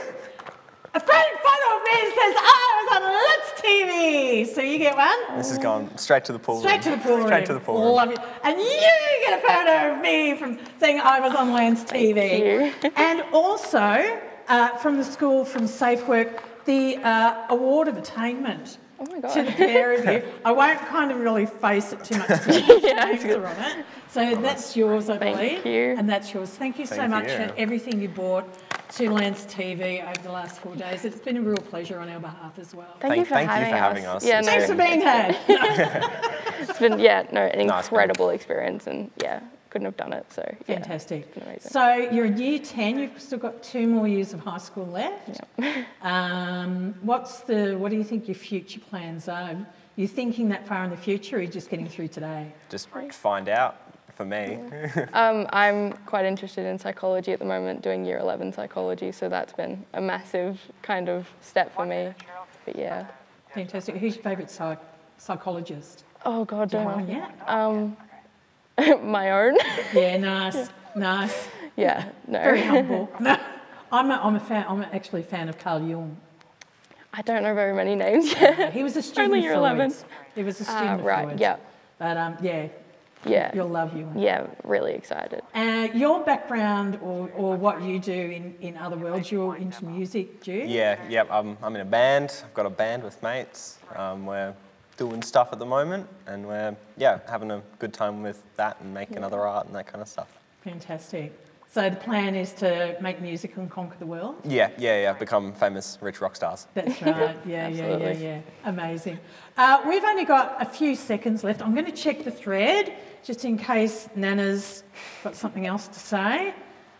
a great photo of me that says I was on Lance TV. So you get one. This has gone straight to the pool. Straight to the pool room. Straight to the pool room. Love it. And you get a photo of me from saying I was on Lance TV. and also uh, from the school, from Safe Work, the uh, Award of Attainment. Oh my God. To the pair of you. I won't kind of really face it too much. The Yeah, names it's are on it. So that's yours, I Thank believe. you. And that's yours. Thank you so much you. for everything you brought to Lance TV over the last four days. It's been a real pleasure on our behalf as well. Thank, Thank- you for, thank you having, for having us. us. Yeah, It's no, Thanks for being here. it's been yeah, no, an No, it's incredible experience, and yeah, couldn't have done it. So yeah, Fantastic. it's been amazing. So you're in year 10, you've still got two more years of high school left. Um, what's the, what do you think your future plans are? You're thinking that far in the future or are you just getting through today? Just find out for me. Um, I'm quite interested in psychology at the moment, doing year 11 psychology, so that's been a massive kind of step for me. But yeah. Fantastic. Who's your favourite psych- psychologist? Oh God, Do you have don't know. yet? Um, my own. Yeah, nice, nice. yeah, no. Very humble. No, I'm, a, I'm, a fan, I'm actually a fan of Carl Jung. I don't know very many names yet. He was a student Only year 11. He was a Ah, student of right, yeah. But um, yeah, Yeah. you'll love you. Yeah, really excited. Uh, your background or, or what you do in, in other worlds, you're into music, Jude? Yeah, yep. I'm, I'm in a band. I've got a band with mates. Um, we're doing stuff at the moment, and we're yeah having a good time with that and making other art and that kind of stuff. Fantastic. So the plan is to make music and conquer the world? Yeah, yeah, yeah. Become famous rich rock stars. That's right. Yeah, yeah, yeah, yeah. Amazing. Uh, we've only got a few seconds left. I'm going to check the thread just in case Nana's got something else to say.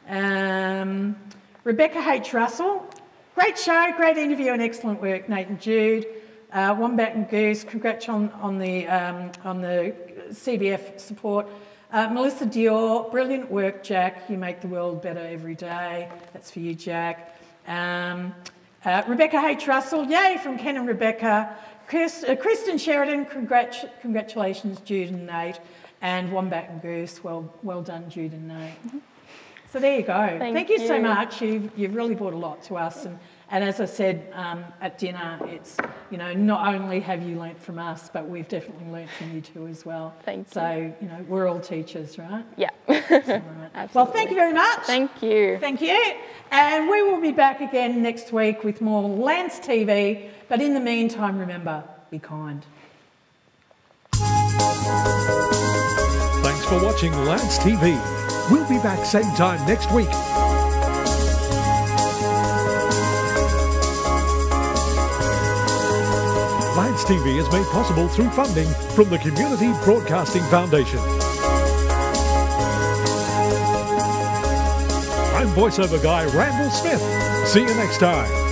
Um, Rebecca H. Russell, great show, great interview, and excellent work, Nate and Jude. Uh, Wombat and Goose, congrats on, on the um, on the CBF support. Uh, Melissa Dior, brilliant work, Jack. You make the world better every day. That's for you, Jack. Um, uh, Rebecca H. Russell, yay from Ken and Rebecca. Chris, uh, Kristen Sheridan, congrat- congratulations, Jude and Nate. And Wombat and Goose, well, well done, Jude and Nate. So there you go. Thank you so much. You've, you've really brought a lot to us. And, and as I said um, at dinner, it's, you know, not only have you learnt from us, but we've definitely learnt from you too as well. Thank so, you know, we're all teachers, right? Yeah. All right. Well, thank you very much. Thank you. Thank you. And we will be back again next week with more Lance TV. But in the meantime, remember, be kind. Thanks for watching Lance TV. We'll be back same time next week. TV is made possible through funding from the Community Broadcasting Foundation. I'm voiceover guy Randall Smith. See you next time.